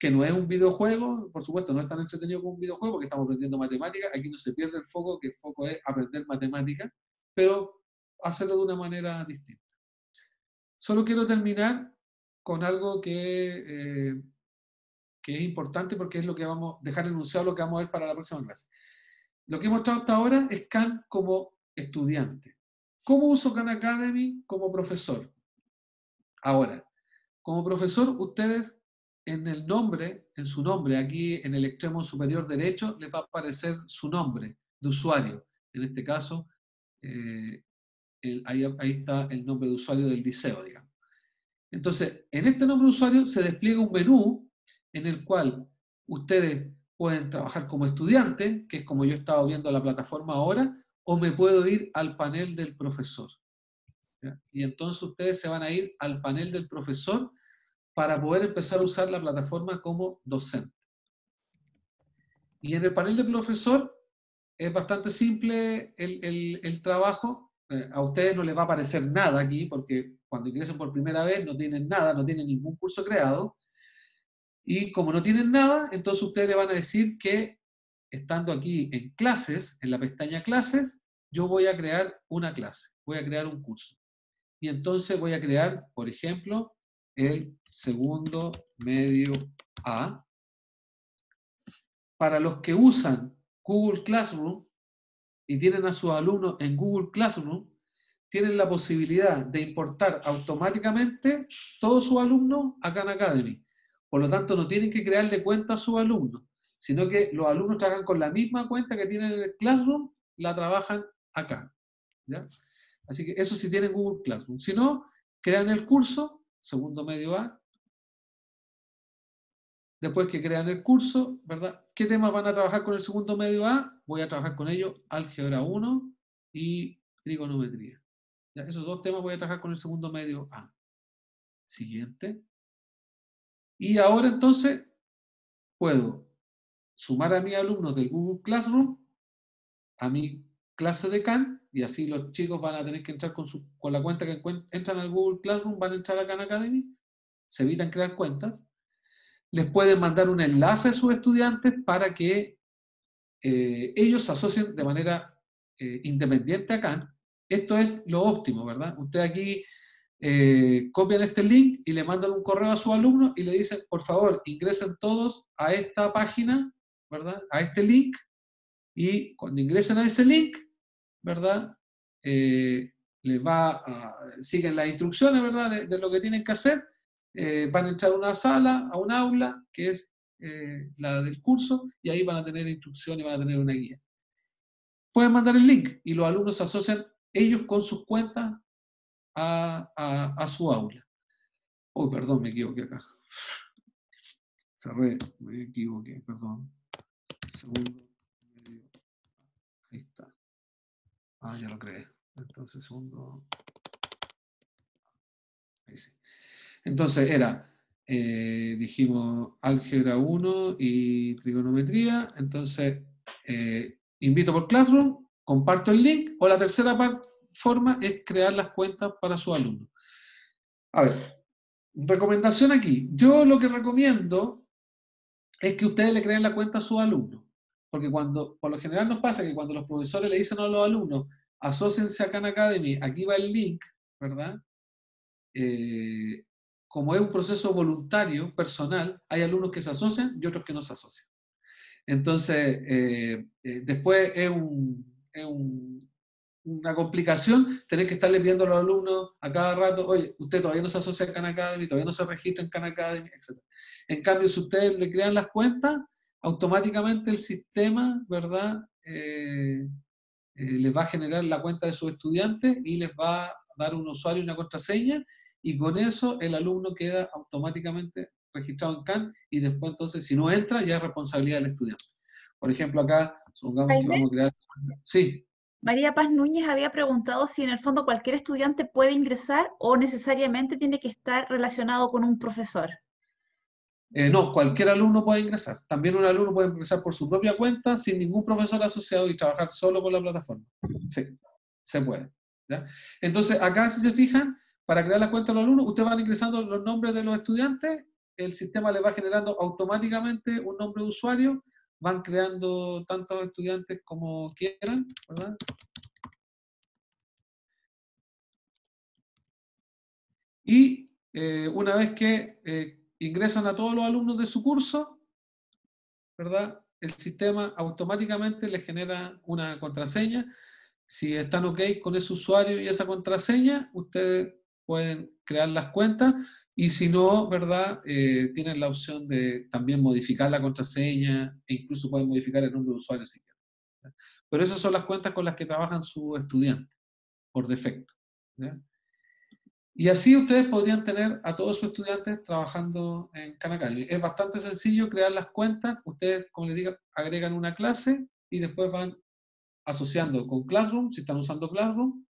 Speaker 2: que no es un videojuego, por supuesto, no es tan entretenido como un videojuego, porque estamos aprendiendo matemáticas, aquí no se pierde el foco, que el foco es aprender matemáticas, pero hacerlo de una manera distinta. Solo quiero terminar con algo que, eh, que es importante porque es lo que vamos a dejar enunciado, lo que vamos a ver para la próxima clase. Lo que hemos mostrado hasta ahora es Khan como estudiante. ¿Cómo uso Khan Academy como profesor? Ahora, como profesor, ustedes en el nombre, en su nombre, aquí en el extremo superior derecho, les va a aparecer su nombre de usuario. En este caso, eh, ahí, está el nombre de usuario del liceo, digamos. Entonces, en este nombre de usuario se despliega un menú en el cual ustedes pueden trabajar como estudiante, que es como yo estaba viendo la plataforma ahora, o me puedo ir al panel del profesor. Y entonces ustedes se van a ir al panel del profesor para poder empezar a usar la plataforma como docente. Y en el panel del profesor es bastante simple el, el- trabajo. Eh, a ustedes no les va a aparecer nada aquí, porque cuando ingresen por primera vez no tienen nada, no tienen ningún curso creado. Y como no tienen nada, entonces ustedes le van a decir que estando aquí en clases, en la pestaña clases, yo voy a crear una clase, voy a crear un curso. Y entonces voy a crear, por ejemplo, el segundo medio A. Para los que usan Google Classroom y tienen a sus alumnos en Google Classroom, tienen la posibilidad de importar automáticamente todos sus alumnos a Khan Academy. Por lo tanto, no tienen que crearle cuenta a sus alumnos, sino que los alumnos trabajan con la misma cuenta que tienen en el Classroom, la trabajan acá. ¿ya? Así que eso sí tienen Google Classroom. Si no, crean el curso, segundo medio A. Después que crean el curso, ¿verdad? ¿Qué temas van a trabajar con el segundo medio A? Voy a trabajar con ellos álgebra 1 y trigonometría. Esos dos temas voy a trabajar con el segundo medio A. Siguiente. Y ahora entonces puedo sumar a mis alumnos del Google Classroom a mi clase de Khan y así los chicos van a tener que entrar con, su, con la cuenta que entran al Google Classroom, van a entrar a Khan Academy, se evitan crear cuentas, les pueden mandar un enlace a sus estudiantes para que eh, ellos se asocien de manera eh, independiente a Khan. Esto es lo óptimo, ¿verdad? Usted aquí eh, copian este link y le mandan un correo a su alumno y le dicen, por favor, ingresen todos a esta página, ¿verdad? A este link y cuando ingresen a ese link, ¿verdad? Eh, les va a, siguen las instrucciones, ¿verdad? De, lo que tienen que hacer. Eh, van a entrar a una sala, a un aula, que es eh, la del curso, y ahí van a tener instrucciones van a tener una guía. Pueden mandar el link y los alumnos se asocian ellos con sus cuentas a, su aula. Oh, perdón, me equivoqué acá. Cerré, me equivoqué, perdón. Segundo. Ahí está. Ah, ya lo creé. Entonces, segundo. Ahí sí. Entonces era, eh, dijimos álgebra 1 y trigonometría. Entonces, eh, invito por Classroom, comparto el link, o la tercera forma es crear las cuentas para sus alumnos. A ver, recomendación aquí. Yo lo que recomiendo es que ustedes le creen la cuenta a sus alumnos. Porque cuando, por lo general nos pasa que cuando los profesores le dicen a los alumnos, asóciense a Khan Academy, aquí va el link, ¿verdad? Eh, como es un proceso voluntario, personal, hay alumnos que se asocian y otros que no se asocian. Entonces, eh, eh, después es, un- es un- una complicación tener que estarle pidiendo a los alumnos a cada rato, oye, usted todavía no se asocia a Khan Academy, todavía no se registra en Khan Academy, etc. En cambio, si ustedes le crean las cuentas, automáticamente el sistema, ¿verdad? Eh, eh, les va a generar la cuenta de sus estudiantes y les va a dar un usuario y una contraseña y con eso el alumno queda automáticamente registrado en CAN y después entonces si no entra ya es responsabilidad del estudiante. Por ejemplo, acá, supongamos que vamos a crear... Sí,
Speaker 1: María Paz Núñez había preguntado si en el fondo cualquier estudiante puede ingresar o necesariamente tiene que estar relacionado con un profesor.
Speaker 2: Eh, no, cualquier alumno puede ingresar. También un alumno puede ingresar por su propia cuenta, sin ningún profesor asociado y trabajar solo con la plataforma. Sí, se puede. Entonces, acá, si se fijan, para crear la cuenta de los alumnos, ustedes van ingresando los nombres de los estudiantes, el sistema le va generando automáticamente un nombre de usuario, van creando tantos estudiantes como quieran, ¿verdad? Y eh, una vez que eh, ingresan a todos los alumnos de su curso, ¿verdad? El sistema automáticamente les genera una contraseña. Si están ok con ese usuario y esa contraseña, ustedes pueden crear las cuentas y si no, ¿verdad? Eh, tienen la opción de también modificar la contraseña e incluso pueden modificar el nombre de usuario si quieren. Pero esas son las cuentas con las que trabajan sus estudiantes por defecto. ¿ya? Y así ustedes podrían tener a todos sus estudiantes trabajando en Khan Academy. Es bastante sencillo crear las cuentas. Ustedes, como les digo, agregan una clase y después van asociando con Classroom, si están usando Classroom,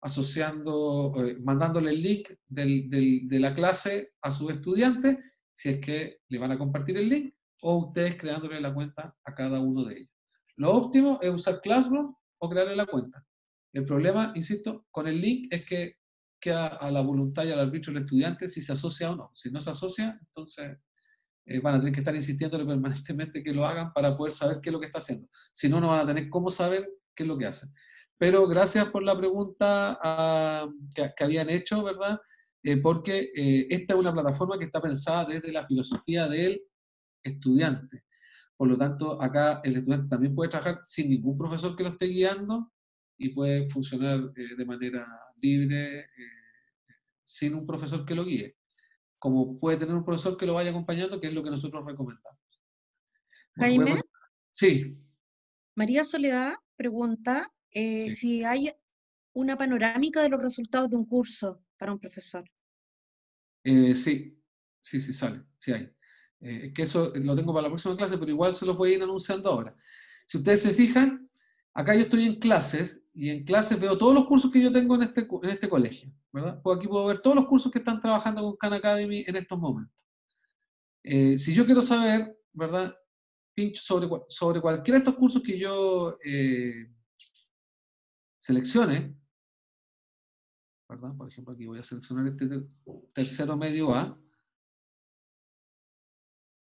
Speaker 2: asociando, eh, mandándole el link del- de la clase a sus estudiantes, si es que le van a compartir el link, o ustedes creándole la cuenta a cada uno de ellos. Lo óptimo es usar Classroom o crearle la cuenta. El problema, insisto, con el link es que queda a la voluntad y al arbitrio del estudiante si se asocia o no. Si no se asocia, entonces eh, van a tener que estar insistiéndole permanentemente que lo hagan para poder saber qué es lo que está haciendo. Si no, no van a tener cómo saber qué es lo que hacen. Pero gracias por la pregunta ah, que, habían hecho, ¿verdad? Eh, porque eh, esta es una plataforma que está pensada desde la filosofía del estudiante. Por lo tanto, acá el estudiante también puede trabajar sin ningún profesor que lo esté guiando y puede funcionar eh, de manera libre, eh, sin un profesor que lo guíe. Como puede tener un profesor que lo vaya acompañando, que es lo que nosotros recomendamos.
Speaker 8: Jaime.
Speaker 2: podemos- Sí,
Speaker 8: María Soledad pregunta eh,
Speaker 2: Sí.
Speaker 8: si hay una panorámica de los resultados de un curso para un profesor.
Speaker 2: Sí, sí, sí sale, sí hay. Es que eso lo tengo para la próxima clase, pero igual se los voy a ir anunciando ahora. Si ustedes se fijan, acá yo estoy en clases y en clases veo todos los cursos que yo tengo en este, en este colegio, ¿verdad? Pues aquí puedo ver todos los cursos que están trabajando con Khan Academy en estos momentos. Eh, si yo quiero saber, ¿verdad? Pincho sobre, sobre cualquiera de estos cursos que yo eh, seleccione, ¿verdad? Por ejemplo, aquí voy a seleccionar este ter- tercero medio A.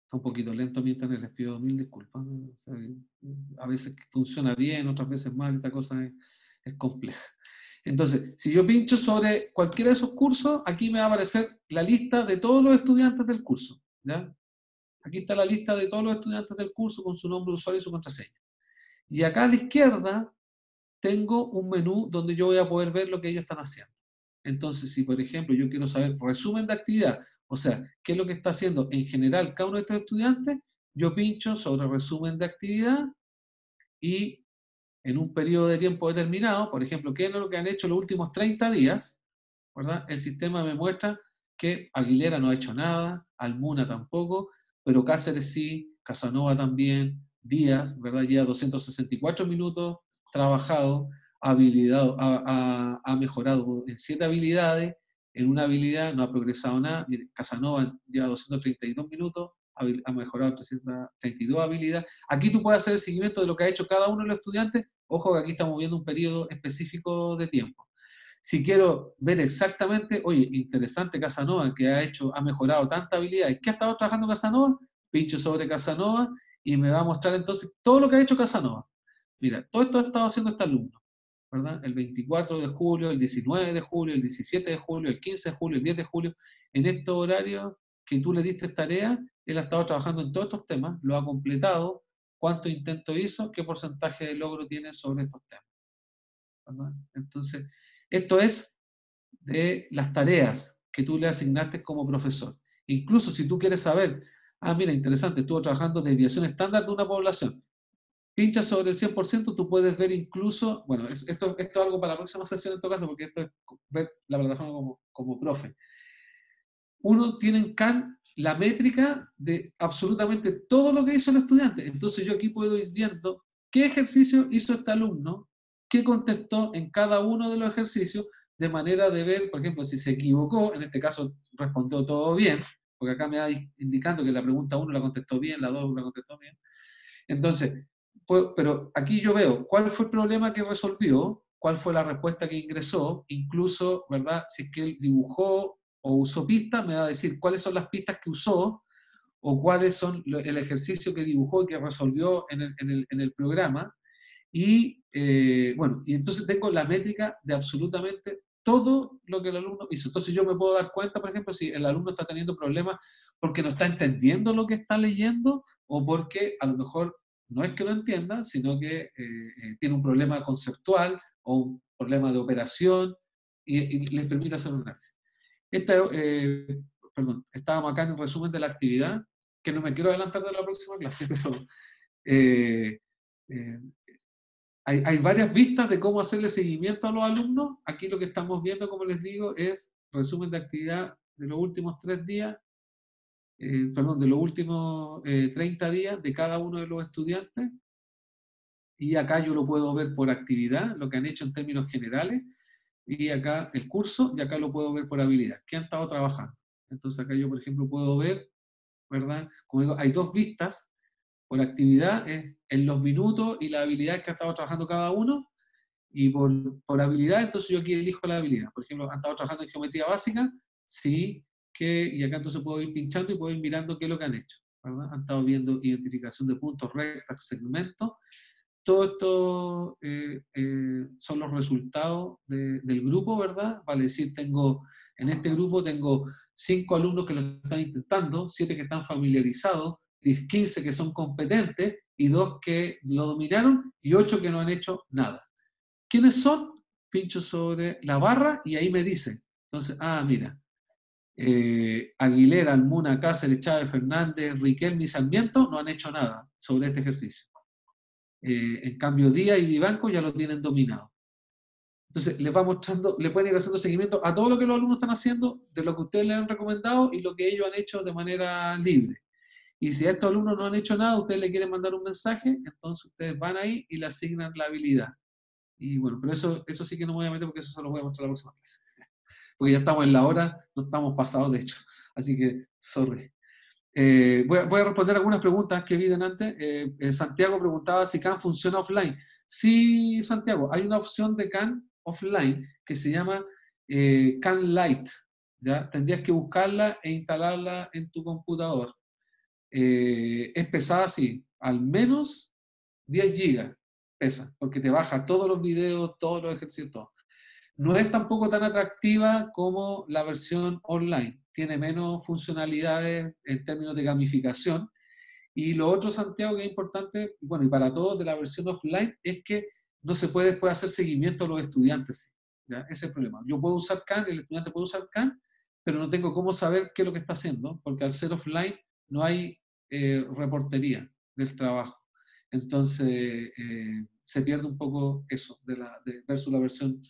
Speaker 2: Está un poquito lento mi internet, les pido mil disculpas. a veces funciona bien, otras veces mal, esta cosa es, es compleja. Entonces, si yo pincho sobre cualquiera de esos cursos, aquí me va a aparecer la lista de todos los estudiantes del curso. ¿ya? Aquí está la lista de todos los estudiantes del curso con su nombre de usuario y su contraseña. Y acá a la izquierda tengo un menú donde yo voy a poder ver lo que ellos están haciendo. Entonces, si por ejemplo yo quiero saber resumen de actividad, o sea, qué es lo que está haciendo en general cada uno de estos estudiantes, yo pincho sobre resumen de actividad y en un periodo de tiempo determinado, por ejemplo, qué es lo que han hecho los últimos 30 días, ¿verdad? El sistema me muestra que Aguilera no ha hecho nada, Almuna tampoco, pero Cáceres sí, Casanova también, Díaz, ¿verdad? Lleva 264 minutos trabajado, ha, ha, mejorado en siete habilidades, en una habilidad no ha progresado nada. Casanova lleva 232 minutos, ha mejorado 332 habilidades. Aquí tú puedes hacer el seguimiento de lo que ha hecho cada uno de los estudiantes. Ojo que aquí estamos viendo un periodo específico de tiempo. Si quiero ver exactamente, oye, interesante Casanova, que ha hecho, ha mejorado tanta habilidad. ¿Qué ha estado trabajando Casanova? Pincho sobre Casanova y me va a mostrar entonces todo lo que ha hecho Casanova. Mira, todo esto ha estado haciendo este alumno, El 24 de julio, el 19 de julio, el 17 de julio, el 15 de julio, el 10 de julio, en estos horarios que tú le diste tarea, él ha estado trabajando en todos estos temas, lo ha completado, cuánto intento hizo, qué porcentaje de logro tiene sobre estos temas. Entonces, esto es de las tareas que tú le asignaste como profesor. Incluso si tú quieres saber, ah, mira, interesante, estuvo trabajando desviación estándar de una población. Pincha sobre el 100%, tú puedes ver incluso, bueno, es- esto, esto es algo para la próxima sesión en todo caso, porque esto es ver la plataforma como, como profe. Uno tiene en CAN la métrica de absolutamente todo lo que hizo el estudiante. Entonces yo aquí puedo ir viendo qué ejercicio hizo este alumno, qué contestó en cada uno de los ejercicios, de manera de ver, por ejemplo, si se equivocó, en este caso respondió todo bien, porque acá me va indicando que la pregunta 1 la contestó bien, la 2 la contestó bien. Entonces, pues, pero aquí yo veo cuál fue el problema que resolvió, cuál fue la respuesta que ingresó, incluso, ¿verdad? Si es que él dibujó o usó pistas, me va a decir cuáles son las pistas que usó o cuáles son el ejercicio que dibujó y que resolvió en el, programa. Y eh, bueno, y entonces tengo la métrica de absolutamente todo lo que el alumno hizo. Entonces yo me puedo dar cuenta, por ejemplo, si el alumno está teniendo problemas porque no está entendiendo lo que está leyendo o porque a lo mejor no es que lo entienda, sino que eh, eh, tiene un problema conceptual o un problema de operación y, les permite hacer un análisis. Esta, eh, perdón, estábamos acá en resumen de la actividad, que no me quiero adelantar de la próxima clase, pero hay, hay, varias vistas de cómo hacerle seguimiento a los alumnos. Aquí lo que estamos viendo, como les digo, es resumen de actividad de los últimos tres días eh, perdón, de los últimos 30 eh, días de cada uno de los estudiantes. Y acá yo lo puedo ver por actividad, lo que han hecho en términos generales, y acá el curso, y acá lo puedo ver por habilidad, que han estado trabajando. Entonces acá yo, por ejemplo, puedo ver, ¿verdad? Como digo, hay dos vistas por actividad, en los minutos y la habilidad que ha estado trabajando cada uno, y por, por habilidad, entonces yo aquí elijo la habilidad. Por ejemplo, han estado trabajando en geometría básica, sí, y acá entonces puedo ir pinchando y puedo ir mirando qué es lo que han hecho. ¿verdad? Han estado viendo identificación de puntos, rectas, segmentos. Todo esto eh, eh, son los resultados del grupo, ¿verdad? Vale decir, tengo, en este grupo tengo cinco alumnos que lo están intentando, siete que están familiarizados, 15 que son competentes y dos que lo dominaron y ocho que no han hecho nada. ¿Quiénes son? Pincho sobre la barra y ahí me dice. Entonces, ah, mira, eh, Aguilera, Almuna, Cáceres, Chávez, Fernández, Riquelme y Sarmiento no han hecho nada sobre este ejercicio. Eh, en cambio, Díaz y Vivanco ya lo tienen dominado. Entonces, les va mostrando, le pueden ir haciendo seguimiento a todo lo que los alumnos están haciendo, de lo que ustedes les han recomendado y lo que ellos han hecho de manera libre. Y si a estos alumnos no han hecho nada, ustedes le quieren mandar un mensaje, entonces ustedes van ahí y le asignan la habilidad. Y bueno, pero eso, eso sí que no me voy a meter porque eso se lo voy a mostrar la próxima clase porque ya estamos en la hora, no estamos pasados de hecho. Así que, sorry. Eh, voy, a, responder algunas preguntas que vi antes. Eh, eh, Santiago preguntaba si CAN funciona offline. Sí, Santiago, hay una opción de CAN offline que se llama CAN Lite. ¿ya? Tendrías que buscarla e instalarla en tu computador. es pesada, sí, al menos 10 gigas pesa, porque te baja todos los videos, todos los ejercicios, todo no es tampoco tan atractiva como la versión online. Tiene menos funcionalidades en términos de gamificación. Y lo otro, Santiago, que es importante, bueno, y para todos de la versión offline, es que no se puede después hacer seguimiento a los estudiantes. ¿ya? Ese es el problema. Yo puedo usar CAN, el estudiante puede usar CAN, pero no tengo cómo saber qué es lo que está haciendo, porque al ser offline no hay eh, reportería del trabajo. Entonces, eh, se pierde un poco eso de la, de, versus la versión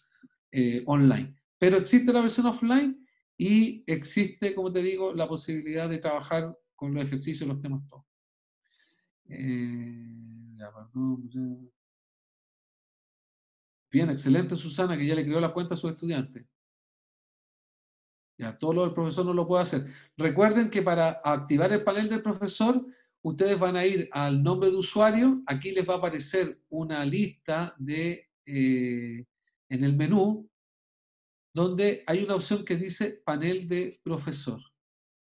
Speaker 2: eh, online. Pero existe la versión offline y existe, como te digo, la posibilidad de trabajar con los ejercicios, los temas todos. Eh, Bien, excelente Susana, que ya le creó la cuenta a sus estudiantes. Ya, todo lo del profesor no lo puede hacer. Recuerden que para activar el panel del profesor, ustedes van a ir al nombre de usuario, aquí les va a aparecer una lista de eh, en el menú donde hay una opción que dice panel de profesor.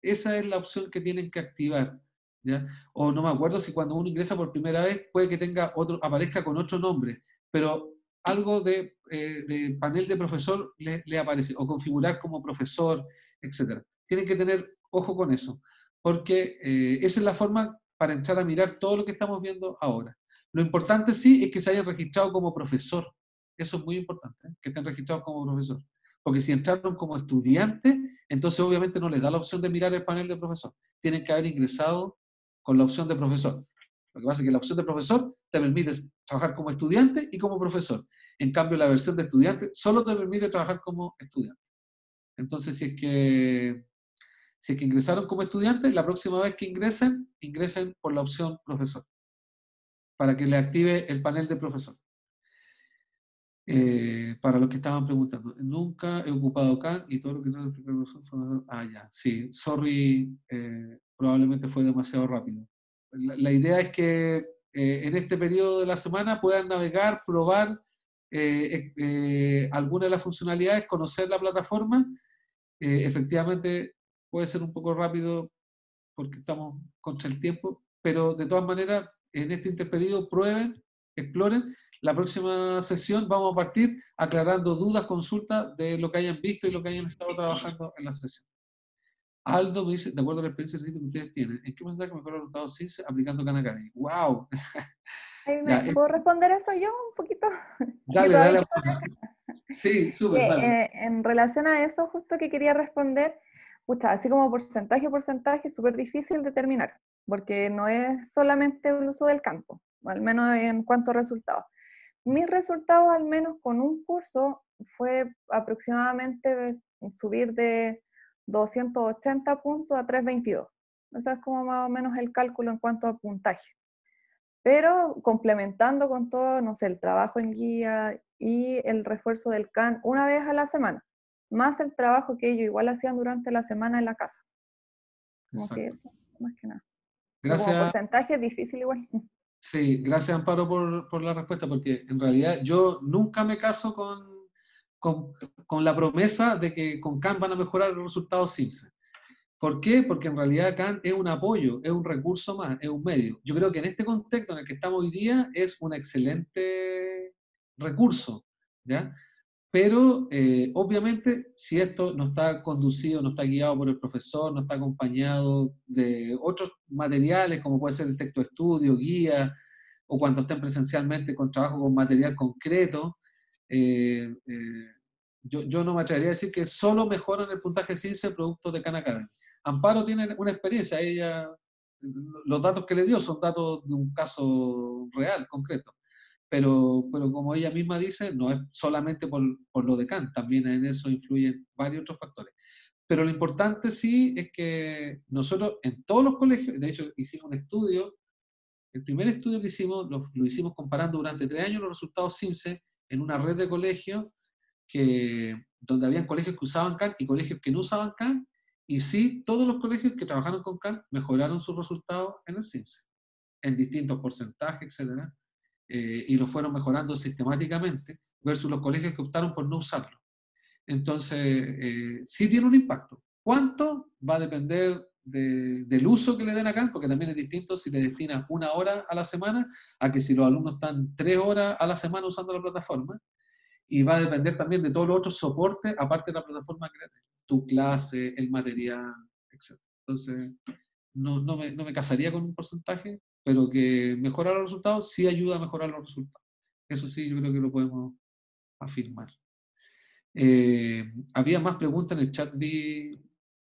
Speaker 2: Esa es la opción que tienen que activar. ¿ya? O no me acuerdo si cuando uno ingresa por primera vez puede que tenga otro, aparezca con otro nombre, pero algo de, eh, panel de profesor le, aparece, o configurar como profesor, etc. Tienen que tener ojo con eso, porque eh, esa es la forma para entrar a mirar todo lo que estamos viendo ahora. Lo importante sí es que se hayan registrado como profesor. Eso es muy importante, ¿eh? que estén registrados como profesor. Porque si entraron como estudiantes, entonces obviamente no les da la opción de mirar el panel de profesor. Tienen que haber ingresado con la opción de profesor. Lo que pasa es que la opción de profesor te permite trabajar como estudiante y como profesor. En cambio, la versión de estudiante solo te permite trabajar como estudiante. Entonces, si es que, Si es que ingresaron como estudiantes, la próxima vez que ingresen, ingresen por la opción profesor, para que le active el panel de profesor. Eh, para los que estaban preguntando, nunca he ocupado CAN y todo lo que tengo profesor fue... Ah, ya, sí, sorry, eh, probablemente fue demasiado rápido. La, la idea es que eh, en este periodo de la semana puedan navegar, probar eh, eh, alguna de las funcionalidades, conocer la plataforma. efectivamente, puede ser un poco rápido porque estamos contra el tiempo, pero de todas maneras, en este interperiodo prueben, exploren. La próxima sesión vamos a partir aclarando dudas, consultas de lo que hayan visto y lo que hayan estado trabajando en la sesión. Aldo me dice, de acuerdo a la experiencia que ustedes tienen, ¿en qué porcentaje mejor el resultado CINCE aplicando Khan Academy? ¡Wow!
Speaker 3: ¿Me ¿Puedo responder eso yo un poquito?
Speaker 2: Dale, dale. Sí, súper.
Speaker 3: Eh, en relación a eso, justo que quería responder, pucha, así como porcentaje porcentaje, súper difícil determinar, porque no es solamente el uso del campo, al menos en cuanto a resultados. Mis resultados, al menos con un curso, fue aproximadamente subir de 280 puntos a 322. Eso es como más o menos el cálculo en cuanto a puntaje. Pero complementando con todo, no sé, el trabajo en guía y el refuerzo del CAN una vez a la semana, más el trabajo que ellos igual hacían durante la semana en la casa. Como que eso, más que nada.
Speaker 2: Gracias.
Speaker 3: Como porcentaje es difícil igual.
Speaker 2: Sí, gracias Amparo por, por la respuesta, porque en realidad yo nunca me caso con con, la promesa de que con CAN van a mejorar los resultados CIMSE. ¿Por qué? Porque en realidad CAN es un apoyo, es un recurso más, es un medio. Yo creo que en este contexto en el que estamos hoy día es un excelente recurso, ¿ya? Pero eh, obviamente si esto no está conducido, no está guiado por el profesor, no está acompañado de otros materiales como puede ser el texto estudio, guía, o cuando estén presencialmente con trabajo con material concreto, eh, eh, yo, no me atrevería a decir que solo mejoran el puntaje CINCE producto de Khan Academy. Amparo tiene una experiencia, ella, los datos que le dio son datos de un caso real, concreto. Pero, pero como ella misma dice, no es solamente por, por lo de Khan, también en eso influyen varios otros factores. Pero lo importante sí es que nosotros en todos los colegios, de hecho hicimos un estudio, el primer estudio que hicimos lo, lo hicimos comparando durante tres años los resultados CIMSE en una red de colegios que, donde habían colegios que usaban CAN y colegios que no usaban CAN, y sí, todos los colegios que trabajaron con CAN mejoraron sus resultados en el CIMSE, en distintos porcentajes, etc. Eh, y lo fueron mejorando sistemáticamente, versus los colegios que optaron por no usarlo. Entonces, eh, sí tiene un impacto. ¿Cuánto? Va a depender del uso que le den a CAN, porque también es distinto si le destinas una hora a la semana a que si los alumnos están tres horas a la semana usando la plataforma y va a depender también de todos los otros soportes, aparte de la plataforma que tu clase, el material, etc. Entonces, no, no, me, no, me, casaría con un porcentaje, pero que mejora los resultados sí ayuda a mejorar los resultados. Eso sí, yo creo que lo podemos afirmar. Eh, había más preguntas en el chat, vi,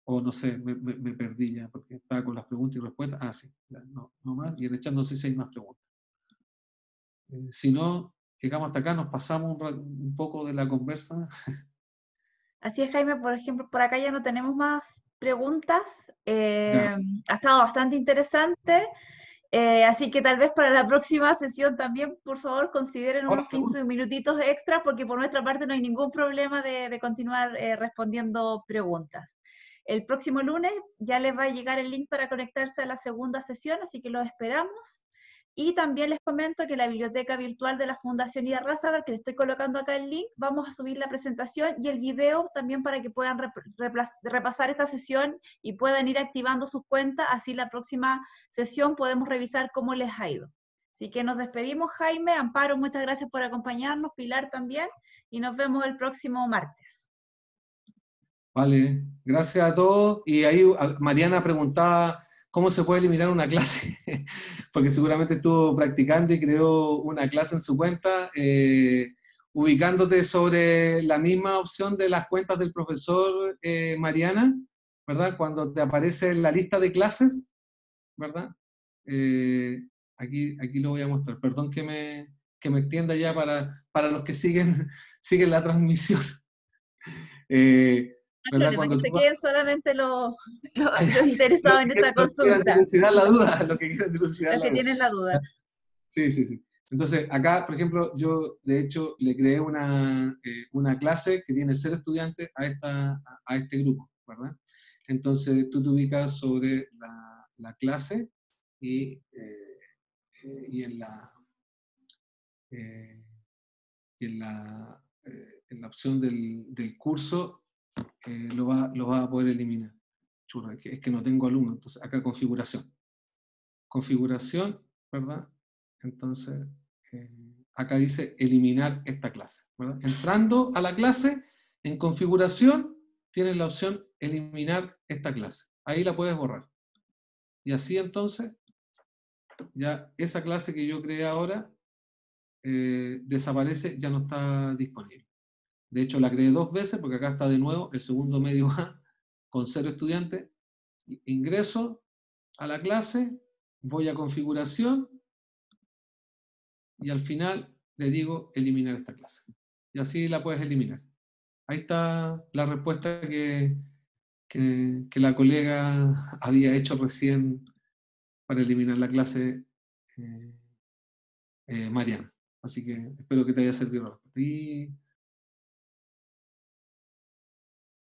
Speaker 2: o no sé, me, me, perdí ya, porque estaba con las preguntas y respuestas. Ah, sí, no, no más. Y en el chat no sé si hay más preguntas. Eh, si no, llegamos hasta acá, nos pasamos un, poco de la conversa.
Speaker 1: Así es, Jaime, por ejemplo, por acá ya no tenemos más preguntas. Eh, ha estado bastante interesante. Eh, así que tal vez para la próxima sesión también, por favor, consideren unos 15 minutitos extra, porque por nuestra parte no hay ningún problema de, de continuar eh, respondiendo preguntas. El próximo lunes ya les va a llegar el link para conectarse a la segunda sesión, así que los esperamos. Y también les comento que la biblioteca virtual de la Fundación Ida Razabar, que les estoy colocando acá el link, vamos a subir la presentación y el video también para que puedan repasar esta sesión y puedan ir activando sus cuentas, así la próxima sesión podemos revisar cómo les ha ido. Así que nos despedimos, Jaime, Amparo, muchas gracias por acompañarnos, Pilar también, y nos vemos el próximo martes.
Speaker 2: Vale, gracias a todos. Y ahí Mariana preguntaba cómo se puede eliminar una clase, porque seguramente estuvo practicando y creó una clase en su cuenta, eh, ubicándote sobre la misma opción de las cuentas del profesor eh, Mariana, ¿verdad? Cuando te aparece la lista de clases, ¿verdad? Eh, aquí, aquí lo voy a mostrar. Perdón que me, que me extienda ya para, para los que siguen, siguen la transmisión. ¿verdad?
Speaker 1: problema,
Speaker 2: Cuando
Speaker 1: que se queden solamente los, los- los interesados en
Speaker 2: Los los quieran
Speaker 1: consulta,
Speaker 2: dilucidar la duda, lo que quieran dilucidar
Speaker 1: los
Speaker 2: la
Speaker 1: que
Speaker 2: duda.
Speaker 1: tienen la duda.
Speaker 2: Sí, sí, sí. Entonces, acá, por ejemplo, yo de hecho le creé una, eh, una clase que tiene cero estudiantes a, esta, a- este grupo, ¿verdad? Entonces, tú te ubicas sobre la, la clase y, eh, eh, y en la, eh, y en la, eh, en la opción del, del curso eh, lo, va, lo va a poder eliminar. Es que, no tengo alumno, entonces acá configuración. Configuración, ¿verdad? Entonces, eh, acá dice eliminar esta clase. Entrando a la clase, en configuración, tienes la opción eliminar esta clase. Ahí la puedes borrar. Y así entonces, ya esa clase que yo creé ahora eh, desaparece, ya no está disponible. De hecho, la creé dos veces porque acá está de nuevo el segundo medio A con cero estudiantes. Ingreso a la clase, voy a configuración y al final le digo eliminar esta clase. Y así la puedes eliminar. Ahí está la respuesta que, que, la colega había hecho recién para eliminar la clase eh, eh, Mariana. Así que espero que te haya servido la respuesta.